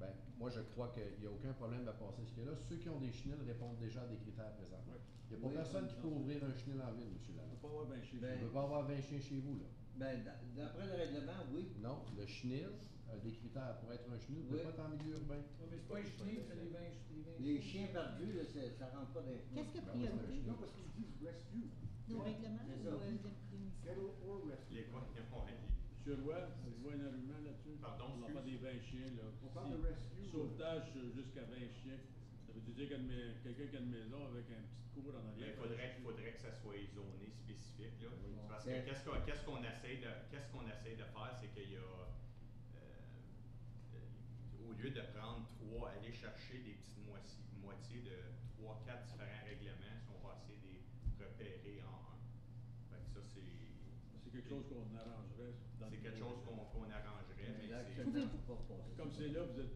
Ben, moi, je crois qu'il n'y a aucun problème à passer ce qu'il y a là. Ceux qui ont des chenilles répondent déjà à des critères présentement. Il n'y a pas Oui, personne qui peut ouvrir un chenil en ville, monsieur Lalonde. pas avoir 20 chiens. Ben- On ne peut pas avoir 20 chiens chez vous, là. Ben, d'a- d'après le règlement, oui. Non, le chenil a des critères pour être un chenil, Oui. ne peut pas être en milieu urbain. mais c'est pas les chenilles, c'est les vingt, les vingt. Les chiens perdus, là, ça rentre pas dans les Qu'est-ce que que priorité? Non, parce qu'ils disent rescue. Nos règlements C'est ou ça. euh, le- le municipal? Kennel or rescue? Les quoi? Monsieur Roy, vous voyez un argument là-dessus? Pardon, On parle des 20 chiens, là. On parle de rescue, Sauvetage jusqu'à 20 chiens. Ça veut dire que quelqu'un qui a une maison avec un petit cour en arrière. il faudrait, faudrait que ça soit zoné spécifique, là. Parce que qu'est-ce qu'on qu'on essaie de qu'est-ce qu'on essaie de faire, c'est qu'il y a euh, euh, au lieu de prendre trois, aller chercher des petites moitiés, moitiés de trois, quatre différents règlements, si on va essayer de les repérer en un. Fait que ça, c'est. C'est quelque chose qu'on arrangerait. Dans C'est quelque chose qu'on qu'on arrangerait, mais Comme c'est là, vous êtes,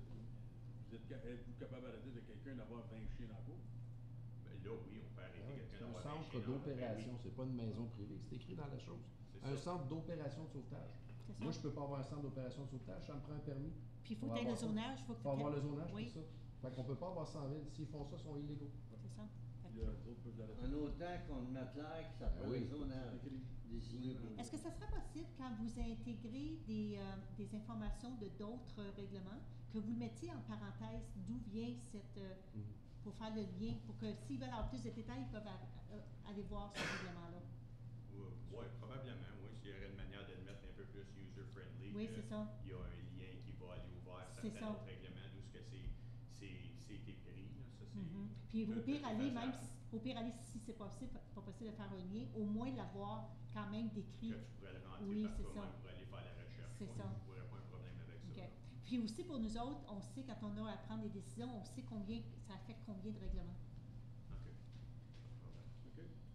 vous êtes, êtes-vous capable à dire de quelqu'un d'avoir 20 chiens dans la cour? Ben là, oui, on peut arrêter Ouais, quelqu'un C'est un centre dans- ben d'opération, oui. c'est pas une maison privée, c'est écrit dans la chose. C'est Un ça. centre d'opération de sauvetage. Moi, je peux pas avoir un centre d'opération de sauvetage, ça me prend un permis. Puis il faut que tu aies le zonage. Faut que Faut avoir le zonage Oui. pour ça. Fait qu'on peut pas avoir ça en ville. S'ils font ça, ils sont illégaux. C'est ça. En autant qu'on mette l'air que ça Ah prend oui. pour. Est-ce que ça serait possible, quand vous intégrez des, euh, des informations de d'autres euh, règlements, que vous mettiez en parenthèse d'où vient cette. euh, pour faire le lien, pour que s'ils veulent avoir plus de détails, ils peuvent a- euh, aller voir ce règlement-là? Oui, probablement, oui. S'il y aurait une manière de le mettre un peu plus user-friendly. Oui, c'est ça. Il y a un lien qui va aller ouvert C'est certains ça. autres règlements d'où ce que c'est, c'est, c'est écrit, là. Ça, c'est. Mhm. Puis au pire aller, même si, au pire aller, si c'est possible, pas possible de faire un lien, au moins l'avoir quand même décrit. Que tu pourrais le rentrer Oui, par c'est ça. pour aller faire la recherche. C'est ça. Il n'y aurait pas un problème avec ça. Puis aussi pour nous autres, on sait quand on a à prendre des décisions, on sait combien ça affecte combien de règlements. OK.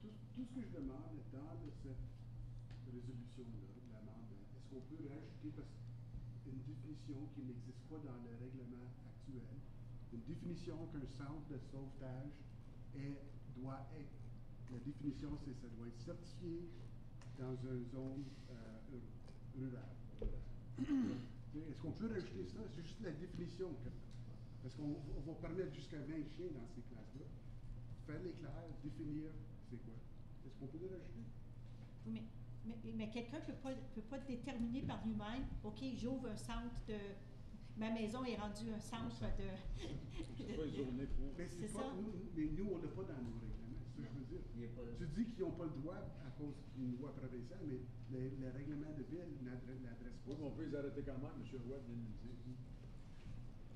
Tout, tout ce que je demande dans cette résolution-là, l'amende, est-ce qu'on peut rajouter parce, une définition qui n'existe pas dans le règlement actuel, une définition qu'un centre de sauvetage est, doit être. La définition, c'est ça doit être certifié dans une zone euh, ru- rurale. Est-ce qu'on peut rajouter ça? C'est juste la définition. que- parce qu'on on va permettre jusqu'à 20 chiens dans ces classes-là. Faire l'éclair, définir c'est quoi? Est-ce qu'on peut le rajouter? Mais, mais quelqu'un ne peut pas, peut pas déterminer par lui-même, OK, j'ouvre un centre de. Ma maison est rendue un centre de. C'est pas zoné pour. Mais c'est C'est pas, ça. nous, mais nous, on l'a pas dans nos règlements, c'est ça que je veux dire. Pas- Tu dis qu'ils n'ont pas le droit à cause d'une loi provinciale, mais les, les règlements de ville n'adre- n'adressent pas. Oui, on peut les arrêter quand même, M. Roy vient de nous dire.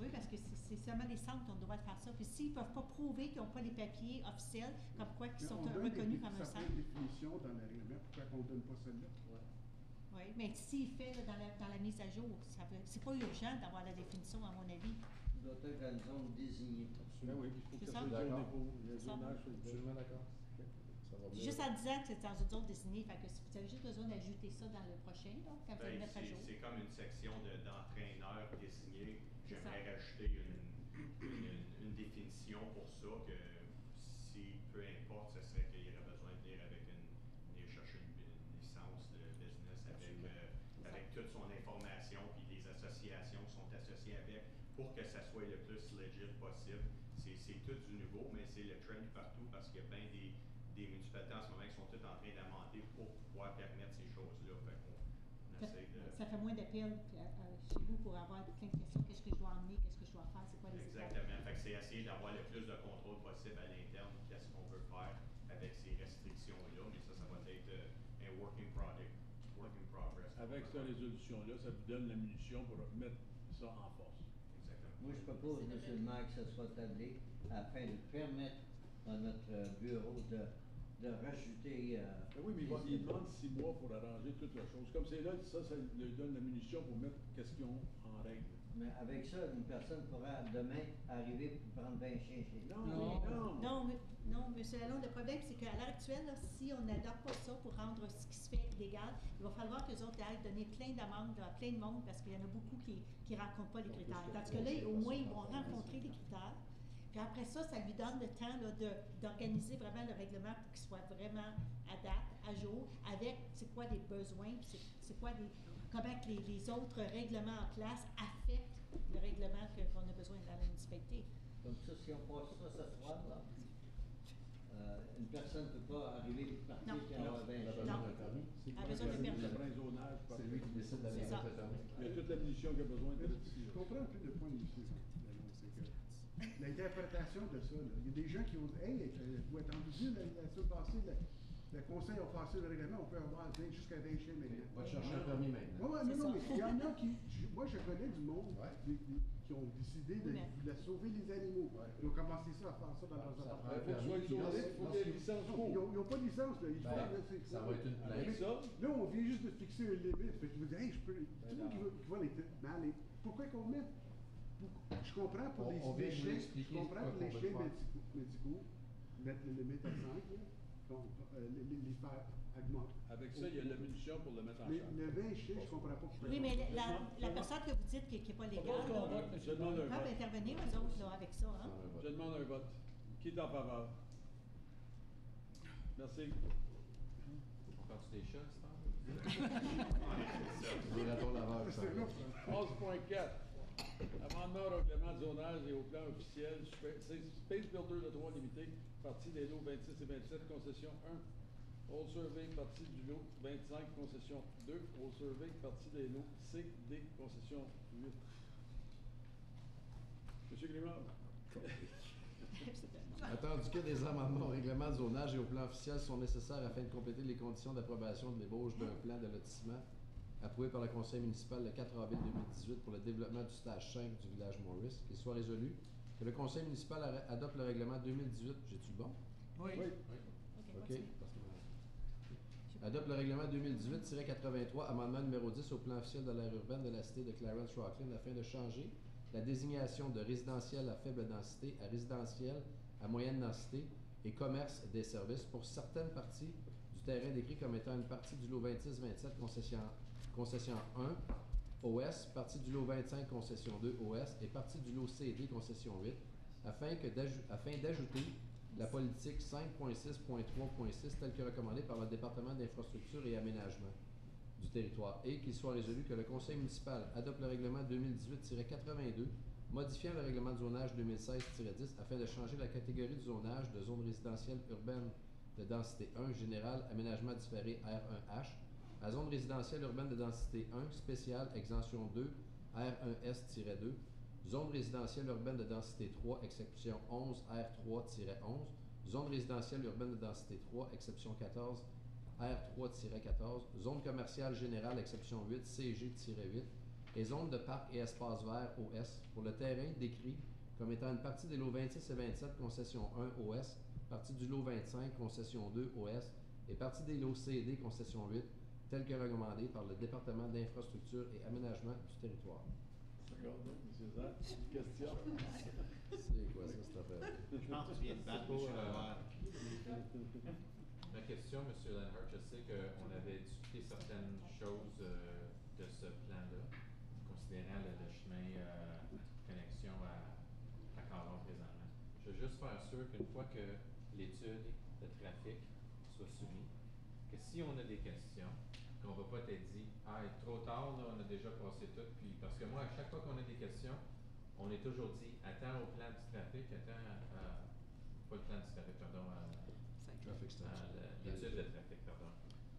Oui, parce que c'est c'est seulement les centres qui ont le droit de faire ça. Puis s'ils ne peuvent pas prouver qu'ils n'ont pas les papiers officiels, comme quoi qu'ils sont on reconnus comme un centre. fait une définition dans le règlement, pourquoi qu'on ne donne pas celle-là? Oui, mais s'il fait là, dans, la, dans la mise à jour, ça veut- c'est pas urgent d'avoir la définition, à mon avis. Il doit être dans une zone désignée. Ben oui, il faut que C'est ça ça? soit D'accord. ça. zonage, c'est Absolument d'accord. Ça. Juste en disant que c'est dans une zone désignée, fait que si vous avez juste besoin d'ajouter ça dans le prochain, là, quand vous allez Ben, mettre à c'est, jour. c'est comme une section de, d'entraîneur désigné. C'est ça. J'aimerais rajouter une, une, une définition pour ça que si peu importe, ce serait qu'il y aurait besoin de venir avec une, venir chercher une, une licence de business avec, euh, avec toute son information puis les associations qui sont associées avec pour que ça soit le plus legit possible. C'est, c'est tout du nouveau, mais c'est le trend partout parce qu'il y a plein des, des municipalités en ce moment qui sont toutes en train d'amender pour pouvoir permettre ces choses-là. Fait qu'on on Ça, essaie de. ça fait moins d'appels euh, chez vous pour avoir plein de questions. Qu'est-ce que je dois emmener? Qu'est-ce que je dois faire? C'est quoi les étapes? Exactement. Fait que c'est essayer d'avoir le plus de contrôle possible à l'interne, qu'est-ce qu'on veut faire avec ces restrictions-là, mais ça, ça va être euh, un work in product, work in progress. Avec cette résolution-là, ça vous donne la munition pour mettre ça en force. Exactement. Moi, je propose, M. le maire, que ça soit tablé afin de permettre à notre euh, bureau de, de rajouter. euh, Ben oui, mais il, il demande six mois pour arranger toute la chose. Comme c'est là, ça, ça lui donne la munition pour mettre ont en règle. Mais avec ça, une personne pourra demain arriver pour prendre 20 chiens chez Non, Mais- non. non, mais- non, M. Lalonde, le problème, c'est qu'à l'heure actuelle, là, si on n'adopte pas ça pour rendre ce qui se fait légal, il va falloir que les autres aillent donner plein d'amendes à plein de monde parce qu'il y en a beaucoup qui ne rencontrent pas les critères. Tandis que là, au moins, ils vont rencontrer les critères. Puis après ça, ça lui donne le temps là, de, d'organiser vraiment le règlement pour qu'il soit vraiment à date, à jour, avec c'est quoi les besoins, puis c'est, c'est quoi les, comment que les, les autres règlements en place affectent le règlement que- qu'on a besoin dans la municipalité. Comme ça, si on passe ça ce soir, là, euh, une personne ne peut pas arriver et partir Non. et avoir 20 On a besoin d'un permis. A besoin de permis. C'est lui qui décide d'aller C'est ça. avec le permis. Il y a toute la munition qu'il a besoin de Je comprends un peu le point de vue, c'est l'interprétation de ça, là, il y a des gens qui ont dit, hey, euh, vous êtes entendu la, la semaine passée, le, le conseil a passé le règlement, on peut avoir 20 jusqu'à 20 chiens maintenant. Va chercher un permis maintenant. Ouais, ouais, C'est non, non, mais il y en a qui, moi je connais du monde Ouais. des- des- qui ont décidé de, Oui, sauver les animaux. Ils ont commencé ça à faire ça dans leurs Ça appartements. prend un Il faut zoné, lorsque- il faut licence pour. Ils n'ont pas de licence, là. Ils Ben, font- là, ça va être une plainte. ça, Là, on vient juste de fixer une limite. Fait que je me dis, hey, je peux. tout le monde qui va, qui va les, les. Pourquoi qu'on met. Je comprends pour les, on les vous chiens. Je comprends pour pourquoi les chiens médicaux, médicaux, mettre les limites à 5, là. Donc, euh, les, les- les faire augmenter. avec ça, il y a la munition pour le mettre en Mais charge. le 20 chiens, je comprends pas pourquoi. Oui, mais la, la personne que vous dites qui n'est pas légale, Je demande un vote. intervenir, eux autres, là, avec ça. Hein? Je demande un vote. Qui est en faveur? Merci. Tu des chats, c'est Des ratons laveurs, ça. C'est là. 11.4. Amendement au règlement de zonage et au plan officiel, Space Builder de Trois Limité, partie des lots 26 et 27, concession 1. Old Survey, partie du lot 25, concession 2. Old Survey, partie des lots C, D, concession 8. Monsieur Grimard. Attendu que des amendements au règlement de zonage et au plan officiel sont nécessaires afin de compléter les conditions d'approbation de l'ébauche d'un plan de lotissement approuvé par le conseil municipal le 4 avril 2018 pour le développement du stage 5 du village Maurice, qu'il soit résolu que le conseil municipal adopte le règlement 2018, j'ai-tu bon? Oui. Oui. Ok, OK. continue. parce que- Adopte le règlement 2018-83, amendement numéro 10 au plan officiel de l'aire urbaine de la cité de Clarence Rocklin afin de changer la désignation de résidentiel à faible densité à résidentiel à moyenne densité et commerce des services pour certaines parties du terrain décrit comme étant une partie du lot 26-27 concession, concession 1 OS, partie du lot 25 concession 2 OS et partie du lot CD concession 8 afin que afin d'ajouter la politique 5.6.3.6 telle que recommandée par le département d'infrastructure et aménagement du territoire et qu'il soit résolu que le conseil municipal adopte le règlement 2018-82 modifiant le règlement de zonage 2016-10 afin de changer la catégorie du zonage de zone résidentielle urbaine de densité 1 générale aménagement différé R1H à zone résidentielle urbaine de densité 1 spéciale exemption 2 R1S-2 zone résidentielle urbaine de densité 3 exception 11 R3-11 zone résidentielle urbaine de densité 3 exception 14 R3-14, zone commerciale générale exception 8, CG-8, et zone de parc et espace vert OS pour le terrain décrit comme étant une partie des lots 26 et 27, concession 1 OS, partie du lot 25, concession 2 OS, et partie des lots CD, concession 8, tel que recommandé par le département d'infrastructure et aménagement du territoire. Une question? C'est quoi ça, cette affaire? Je pense que tu viens de battre C'est M. pas, euh, Lenoir. Ma question, M. Lenhart, je sais qu'on avait discuté certaines choses euh, de ce plan-là, considérant le, le chemin euh, connexion à, à Caron présentement. Je veux juste faire sûr qu'une fois que l'étude de trafic soit soumise, que si on a des questions, va pas être dit Ah, il est trop tard, là, on a déjà passé tout. Puis, parce que moi, à chaque fois qu'on a des questions, on est toujours dit Attends au plan du trafic, attends à, pas le plan du trafic, pardon, à, l'étude de trafic, pardon.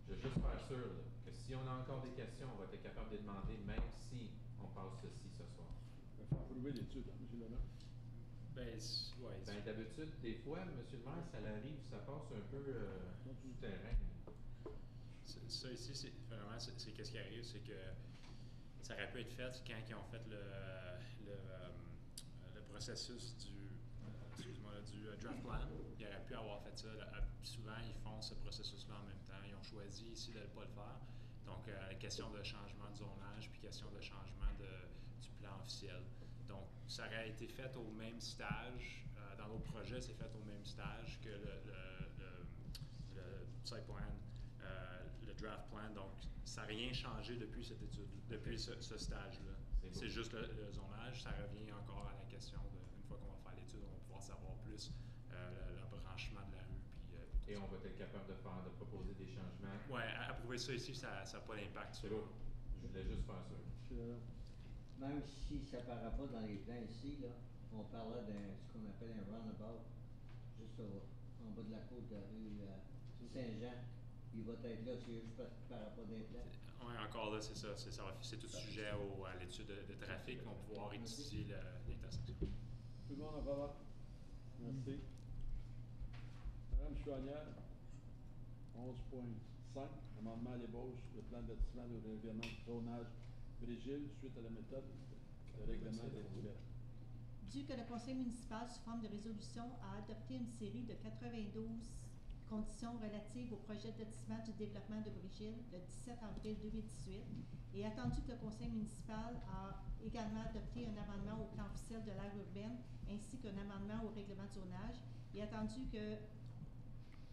Je veux juste faire sûr là, que si on a encore des questions, on va être capable de les demander, même si on passe ceci ce soir. Il faut approuver l'étude, hein, M. Lenoir. Ben, ouais. Ben, d'habitude, des fois, M. le maire, ça arrive, ça passe un peu euh, souterrain. Ça, ça ici, c'est vraiment, c'est qu'est-ce qui arrive, c'est que ça aurait pu être fait quand ils ont fait le, le, euh, processus du, euh, excuse-moi, du euh, draft plan. Ils auraient pu avoir fait ça. souvent, ils font ce processus-là en même temps. Ils ont choisi ici de ne pas le faire. Donc, question de changement de zonage, puis question de changement de, du plan officiel. Donc, ça aurait été fait au même stage. dans l'autre projet, c'est fait au même stage que le, le, site plan, draft plan. Donc, ça n'a rien changé depuis cette étude, depuis ce, ce stage-là. C'est juste le, le zonage. Ça revient encore à la question de, une fois qu'on va faire l'étude, on va pouvoir savoir plus euh, le, le branchement de la rue. Puis, euh, Et ça. on va être capable de faire, de proposer des changements? Ouais, à- approuver ça ici, ça n'a pas d'impact C'est sur. Je voulais juste faire ça. Même si ça paraît pas dans les plans ici, là, on parlait d'un, ce qu'on appelle un roundabout, juste au- en bas de la côte de la rue euh, Saint-Jean. Il va être là, c'est juste les plans. Ouais, encore là, c'est ça. C'est, ça va- c'est tout sujet au- à l'étude de, de trafic. On va pouvoir étudier le- l'intersection. Tout le monde en faveur? Merci. Madame Chouanière, onze point cinq, amendement à l'ébauche, le plan de bâtiment de règlement de zonage Brigil suite à la méthode de règlement individuel. Dû que le conseil municipal, sous forme de résolution, a adopté une série de 92 conditions relatives au projet de du développement de Brigil le 17 avril 2018, et attendu que le conseil municipal a également adopté un amendement au plan officiel de l'aire urbaine ainsi qu'un amendement au règlement de zonage, et attendu que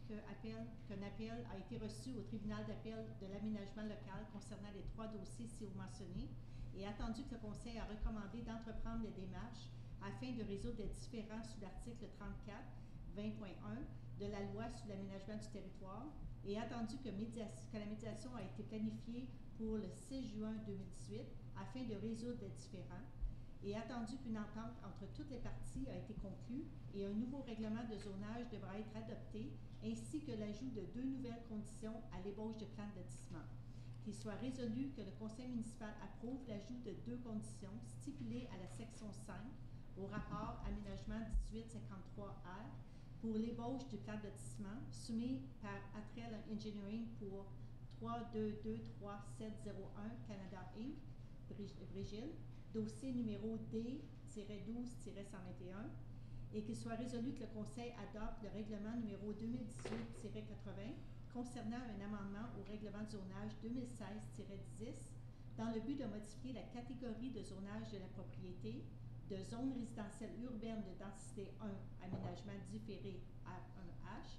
qu'un appel a été reçu au tribunal d'appel de l'aménagement local concernant les trois dossiers ci mentionnés et attendu que le Conseil a recommandé d'entreprendre les démarches afin de résoudre les différends sous l'article 34, 20.1 de la loi sur l'aménagement du territoire et attendu que, la médiation a été planifiée pour le 6 juin 2018 afin de résoudre les différends et attendu qu'une entente entre toutes les parties a été conclue et un nouveau règlement de zonage devra être adopté, ainsi que l'ajout de deux nouvelles conditions à l'ébauche de plans de. Qu'il soit résolu que le conseil municipal approuve l'ajout de deux conditions stipulées à la section 5 au rapport aménagement 1853R pour l'ébauche du plan de lotissement soumis par Atrel Engineering pour 3223701 Canada Inc., Brig- Brigil, dossier numéro D-12-121, et qu'il soit résolu que le Conseil adopte le règlement numéro 2018-80 concernant un amendement au règlement de zonage 2016-10 dans le but de modifier la catégorie de zonage de la propriété de zone résidentielle urbaine de densité 1, aménagement différé R1H,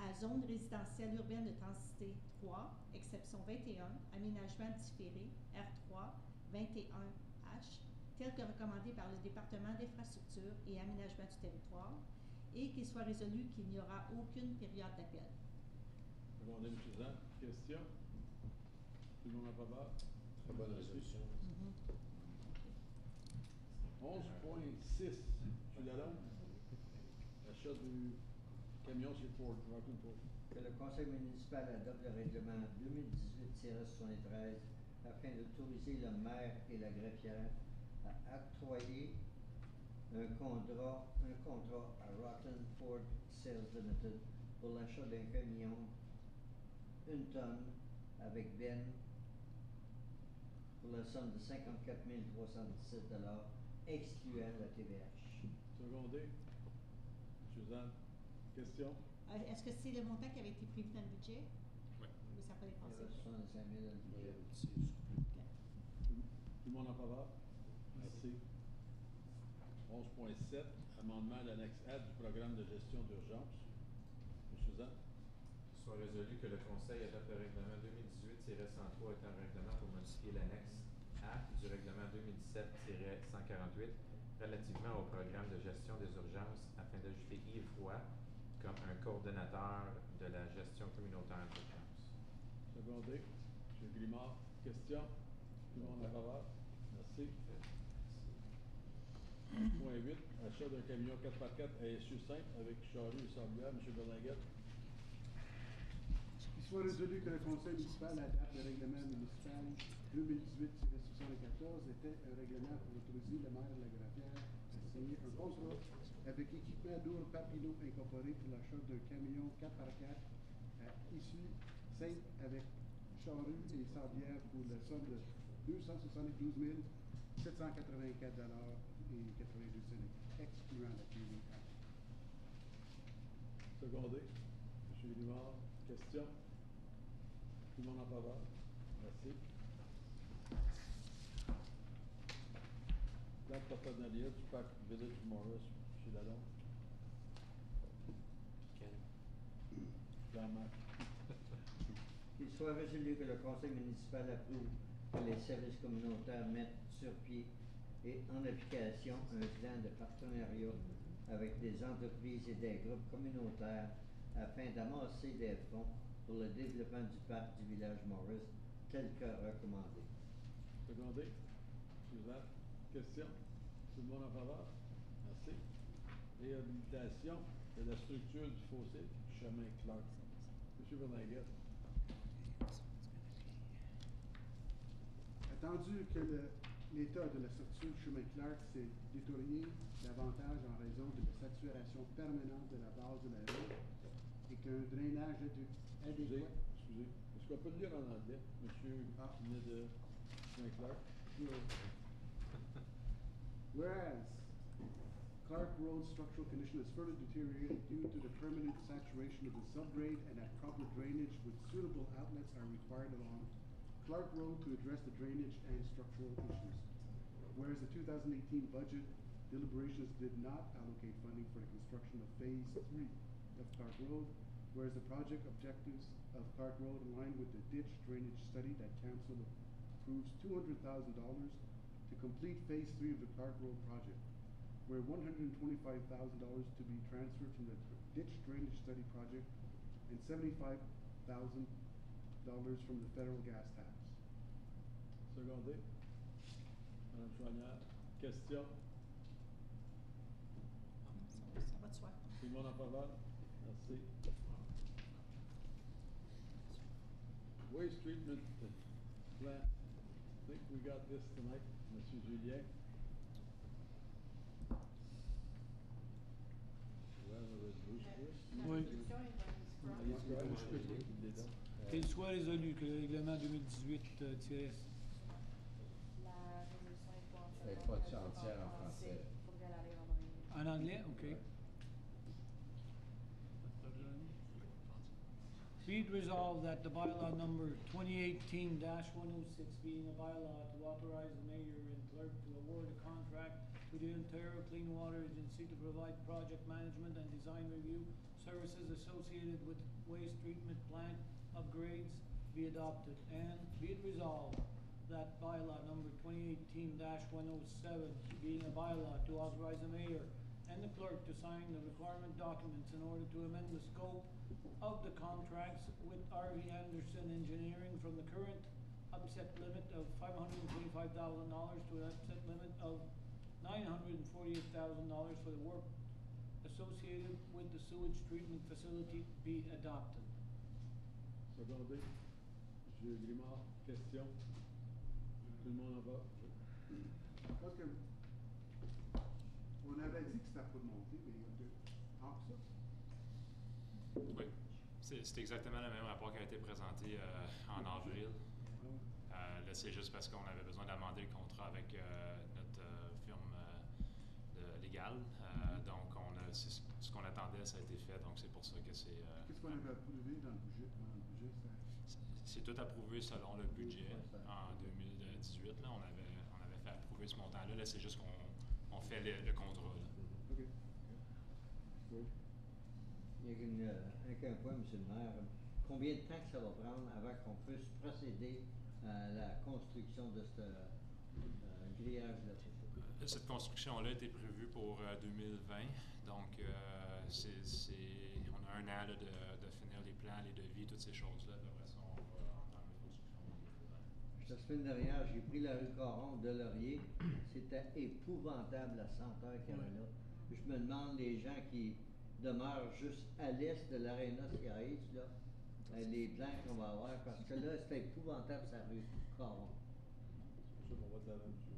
à zone résidentielle urbaine de densité 3, exception 21, aménagement différé R3, 21H, tel que recommandé par le département d'infrastructure et aménagement du territoire, et qu'il soit résolu qu'il n'y aura aucune période d'appel. Madame Président, question? Tout le monde en? Très bonne résolution. Mm-hmm. 11,6. L'achat du camion sur Que le conseil municipal adopte le règlement 2018-73 afin d'autoriser le maire et la greffière à octroyer un contrat, à Rockland Ford Sales Limited pour l'achat d'un camion, une tonne, avec Ben pour la somme de 54 317 excluant la TVH. Secondé. Suzanne. Question? Euh, Est-ce que c'est le montant qui avait été prévu dans le budget? Oui. Ou ça n'a pas Il y dépassé? avait 65 000 dans le budget. Tout le monde en faveur? Merci. Onze point sept, amendement à l'annexe A du programme de gestion d'urgence. M. Suzanne? Soit résolu que le Conseil adopte le règlement 2018-103 étant règlement pour modifier l'annexe du règlement 2017-148 relativement au programme de gestion des urgences afin d'ajouter Yves Roy comme un coordonnateur de la gestion communautaire d'urgence. Secondé. M. Grimard. Question? Tout le monde en faveur? Merci. Point huit, achat d'un camion 4x4 à SU 5 avec charrue et sablière. M. Berlinguette. Qu'il soit résolu que le conseil municipal adapte le règlement municipal 2018-74 était un règlement pour autoriser le maire de la Gravière à signer un contrat avec équipement lourd Papineau incorporé pour l'achat d'un camion 4x4 à issue simple avec charrue et sablière pour la somme de 272 784 et 82 cents, excluant la TVA. Secondé. M. Grimard. Question? Tout le monde en? Merci. Plan de partenariat du parc Village Morris, M. Lalonde. Jean-Marc. Qu'il soit résolu que le conseil municipal approuve que les services communautaires mettent sur pied et en application un plan de partenariat avec des entreprises et des groupes communautaires afin d'amasser des fonds pour le développement du parc du village Morris tel que recommandé. Secondé. Suzanne. Question? Tout le monde en faveur? Merci. Réhabilitation de la structure du fossé du chemin Clark. M. Berlinguette. Attendu que l'état de la structure du chemin Clark s'est détérioré davantage en raison de la saturation permanente de la base de la rue et qu'un drainage adéquat. excusez. Est-ce qu'on peut le lire en anglais, monsieur Ah. qui venait de Saint-Clair? Whereas Clark Road structural condition is further deteriorated due to the permanent saturation of the subgrade and that proper drainage with suitable outlets are required along Clark Road to address the drainage and structural issues. Whereas the two thousand eighteen budget deliberations did not allocate funding for the construction of phase three of Clark Road, whereas the project objectives of Clark Road align with the ditch drainage study that council approves two hundred thousand dollars to complete phase three of the Clark Road project, where one hundred and twenty-five thousand dollars to be transferred from the ditch drainage study project and seventy-five thousand dollars from the federal gas tax. Secondé. Madame Choinière. Question? Ça va de soi. Tout le monde en faveur? Merci. Waste treatment plant. I think we got this tonight, Monsieur Julien. We have a resolution here? Oui. Il est là. Qu'il soit résolu que le règlement 2018 euh, tiret- La résolution est pas Elle est pas entière en français. Faudrait la lire en anglais. En anglais, OK. Be it resolved that the bylaw number 2018-106 being a bylaw to authorize the mayor and clerk to award a contract to the Ontario Clean Water Agency to provide project management and design review services associated with waste treatment plant upgrades be adopted. And be it resolved that bylaw number 2018-107 being a bylaw to authorize the mayor and the clerk to sign the requirement documents in order to amend the scope of the contracts with RV Anderson Engineering from the current upset limit of five hundred and twenty-five thousand dollars to an upset limit of nine hundred and forty-eight thousand dollars for the work associated with the sewage treatment facility be adopted. Secondé. Monsieur Grimard, question? Tout le monde en va? Parce que on avait dit que c'était pas monté, mais il y a deux. Tant que ça. Oui, c'est exactement le même rapport qui a été présenté euh, en avril. Euh, là, c'est juste parce qu'on avait besoin d'amender le contrat avec euh, notre euh, firme euh, de- légale. Euh, donc, on a, c'est ce qu'on attendait, ça a été fait. Donc, c'est pour ça que c'est. euh, Qu'est-ce qu'on avait approuvé dans le budget? C'est tout approuvé selon le budget en 2018. Là, on avait, on avait fait approuver ce montant-là. Là, c'est juste qu'on on fait le, le contrat. là. OK. Il y a une, euh, un qu'un point, Monsieur le maire. Combien de temps que ça va prendre avant qu'on puisse procéder à la construction de ce euh, grillage-là? Euh, Cette construction-là été prévue pour euh, 2020. Donc, euh, c'est, c'est- on a un an là, de, de finir les plans, les devis, toutes ces choses-là. Après ça, on va. La semaine dernière, j'ai pris la rue Caron de Laurier. C'était épouvantable la senteur qu'il y avait là. Je me demande les gens qui demeurent juste à l'est de l'Arena Skyrise, là, euh, les plans qu'on va avoir, parce que là, c'était épouvantable sa rue. C'est pour ça qu'on va te la monsieur.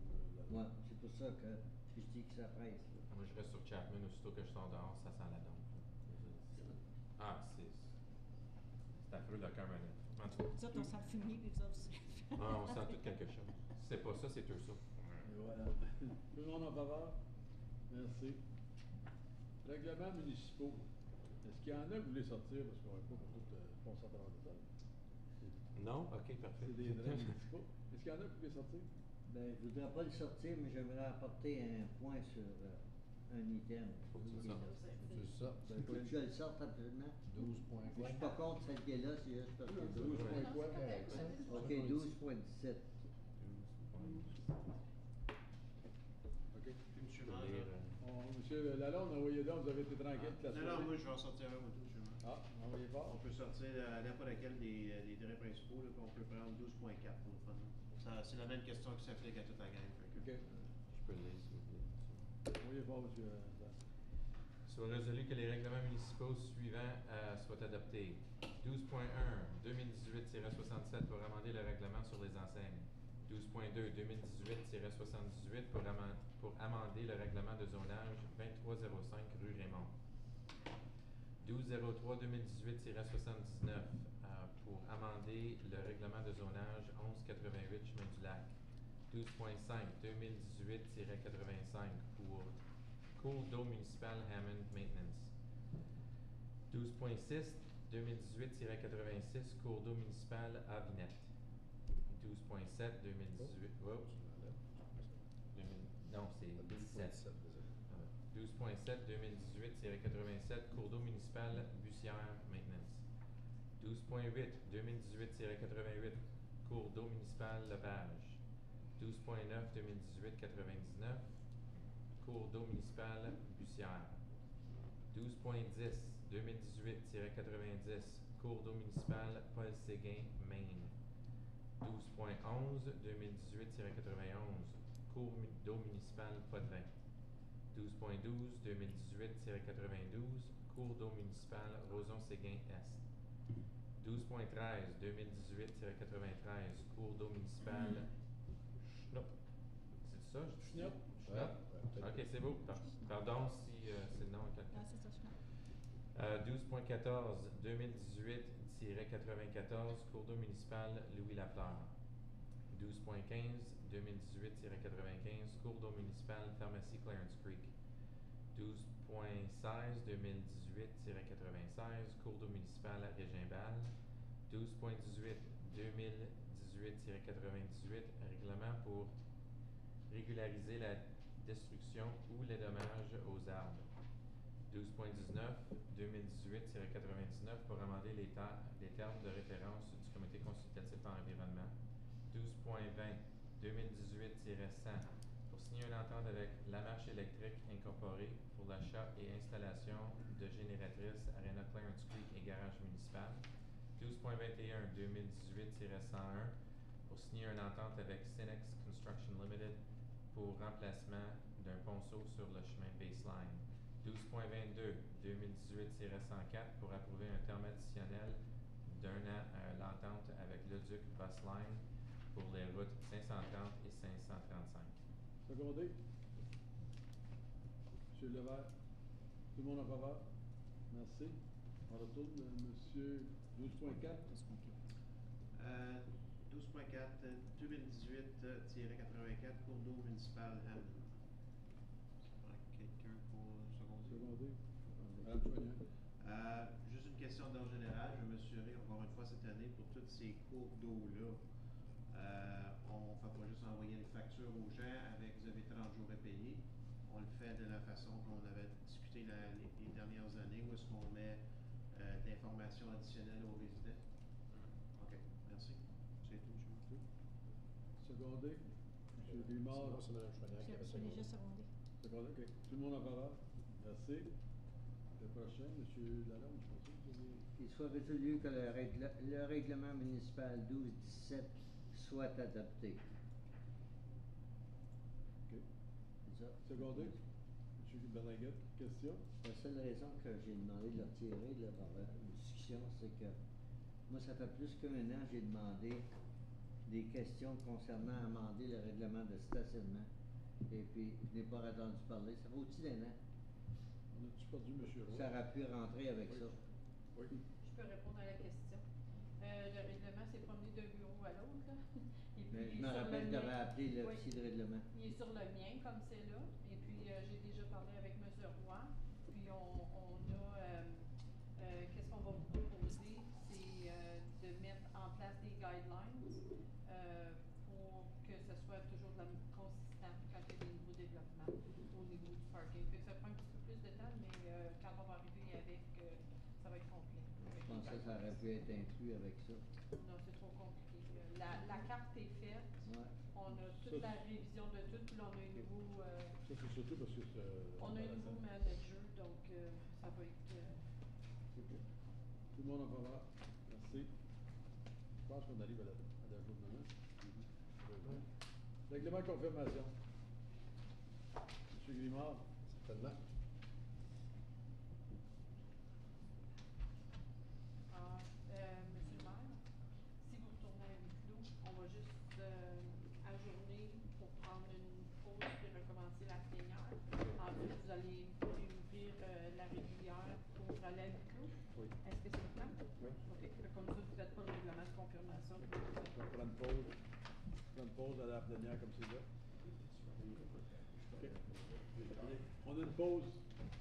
euh, Ouais, c'est pour ça que je dis que ça presse. là. Moi, je reste sur Chapman, aussitôt que je sors dehors, ça sent la dompe. Ah, c'est. C'est affreux, le cœur. En tout cas. Nous autres, on sent fumier, puis vous autres, c'est... Ah, on sent tout quelque chose. Si c'est pas ça, c'est tout ça. Et voilà. Tout le monde en faveur? Merci. Règlements municipaux. Est-ce qu'il y en a que vous voulez sortir? Parce qu'on va pas pour tout euh, à travers tout ça? Non? Ok, parfait. C'est des règles municipaux. Est-ce qu'il y en a que vous voulez sortir? Ben, je voudrais pas le sortir, mais j'aimerais apporter un point sur euh, un item. Faut que tu le sortes. Tu le sortes. Ben, faut que je le sorte absolument. 12 points Je suis pas contre celle qui est là, c'est juste parce que... 12 points quoi? Ok, 12.17. OK. Monsieur Je peux Maire, lire, là. euh, monsieur Lalonde, envoyez donc, vous avez été tranquille toute la Non, soirée. non, moi, je vais en sortir un, moi, tout, monsieur Maire. Ah, envoyez On fort. peut sortir euh, n'importe lequel des, euh, des traits principaux, là, puis on peut prendre 12.4 pour le fun. Ça, C'est la même question qui s'applique à toute la gang. que, OK. euh, Je peux le lire, s'il vous plaît. Envoyez fort, monsieur. euh, Soit résolu que les règlements municipaux suivants euh, soient adoptés. 12.1, 2018-67 pour amender le règlement sur les enseignes. 12.2, 2018-78 pour, aman- pour amender le règlement de zonage 2305 rue Raymond. 1203-2018-79 euh, pour amender le règlement de zonage 1188 Chemin du Lac. 12.5 2018-85 pour cours d'eau municipal Hammond Maintenance. 12.6 2018-86 cours d'eau municipal à Vinette. 12.7 2018 oh. 2000 non, c'est 17. Ah, 12.7 2018-87 cours d'eau municipal Bussière Maintenance. 12.8 2018-88 cours d'eau municipal Lepage. 12.9 2018-99 cours d'eau municipal Bussière. 12.10 2018-90 cours d'eau municipal Paul Séguin, Maine. 12.11 2018-91 cours d'eau municipale Potvin. 12.12, 2018-92, cours d'eau municipale Roson-Séguin-Est. 12.13, 2018-93, cours d'eau municipale Schnupp. C'est ça? Ok, c'est beau. Par- Pardon si euh, c'est le nom à quelqu'un. Ah, c'est ça, je crois. Euh, 12.14, 2018-94, cours d'eau municipale Louis Lafleur. 12.15, 2018-95, cours d'eau municipale pharmacie Clarence Creek. 12.16, 2018-96, cours d'eau municipale Régimbal. 12.18, 2018-98, règlement pour régulariser la destruction ou les dommages aux arbres. 12.19, 2018-99 pour amender les, les termes de référence du comité consultatif en environnement. 12.20, 2018-100 pour signer une entente avec La Marche électrique incorporée pour l'achat et installation de génératrices Arena Clarence Creek et garage municipal. 12.21, 2018-101 pour signer une entente avec Cinex Construction Limited pour remplacement d'un ponceau sur le chemin Baseline. 12.22, 2018-104 pour approuver un terme additionnel d'un an à l'entente avec le Duc Busline pour les routes 530 et 535. Secondé. Monsieur Levert. Tout le monde en faveur? Merci. On retourne, euh, monsieur 12.4. Euh, 12.4, euh, 2018-84, cours d'eau municipal Hammond. Quelqu'un pour seconder? Secondé? Madame Soignant. Euh, juste une question d'ordre général. Je me suis encore une fois cette année, pour toutes ces cours d'eau-là, on ne fait pas juste envoyer une facture aux gens avec vous avez 30 jours à payer. On le fait de la façon qu'on avait discuté la- les, les dernières années, où est-ce qu'on met euh, de l'information additionnelle aux résidents. OK, merci. C'est tout, M. Martin. Secondé? Monsieur Grimard. Sinon, c'est Mme Chouanière qui Je je l'ai secondé. secondé. Secondé, ok. Tout le monde en faveur? Merci. Le prochain, monsieur Lalonde, je pense que vous avez... Qu'il soit résolu que le, règle- le règlement municipal 12-17 soit adopté. OK. C'est ça? Secondé? Question? La seule raison que j'ai demandé de le retirer là, par la discussion, c'est que moi, ça fait plus qu'un an j'ai demandé des questions concernant amender le règlement de stationnement. Et puis, je n'ai pas entendu parler. Ça fait au-dessus d'un an. On a-tu perdu monsieur Roy? Ça aurait pu rentrer avec Oui. ça. Oui. Je peux répondre à la question. Euh, le règlement s'est promené d'un bureau à l'autre. Et je me rappelle mien- d'avoir appelé Oui. l'officier de règlement. Il est sur le mien, comme c'est là. Et puis, euh, j'ai déjà parlé avec M. Roy. Puis, on, on a. euh, euh, Qu'est-ce qu'on va vous proposer? C'est euh, de mettre en place des guidelines euh, pour que ce soit toujours de la- consistant quand il y a des nouveaux développements au niveau du parking. Fait que ça prend un petit peu plus de temps, mais euh, quand on va arriver avec, euh, ça va être complet. Ça aurait pu être inclus avec ça. Non, c'est trop compliqué. La, la carte est faite. Ouais. On a toute Ça, la révision de tout, puis là, on a un nouveau, euh, Ça, c'est surtout parce que c'est... euh, on a un nouveau manager, donc euh, ça va être. euh. Tout le monde en faveur? Merci. Je pense qu'on arrive à la, à la journée. Règlement de confirmation. Monsieur Grimard? Certainement. Ah, euh, Monsieur le maire, si vous retournez à huis clos, on va juste euh, ajourner pour prendre une pause et recommencer la plénière. Ensuite, vous allez réouvrir euh, la régulière pour aller à huis clos. Oui. Est-ce que c'est le plan? Oui. OK. Fait Comme ça, vous ne faites pas le règlement de confirmation. On va prendre pause. Prendre à la plénière comme c'est. On a une pause.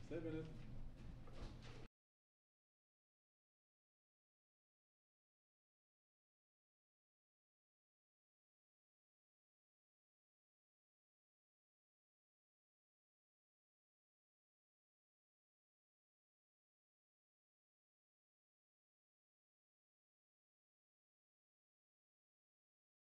Cinq minutes.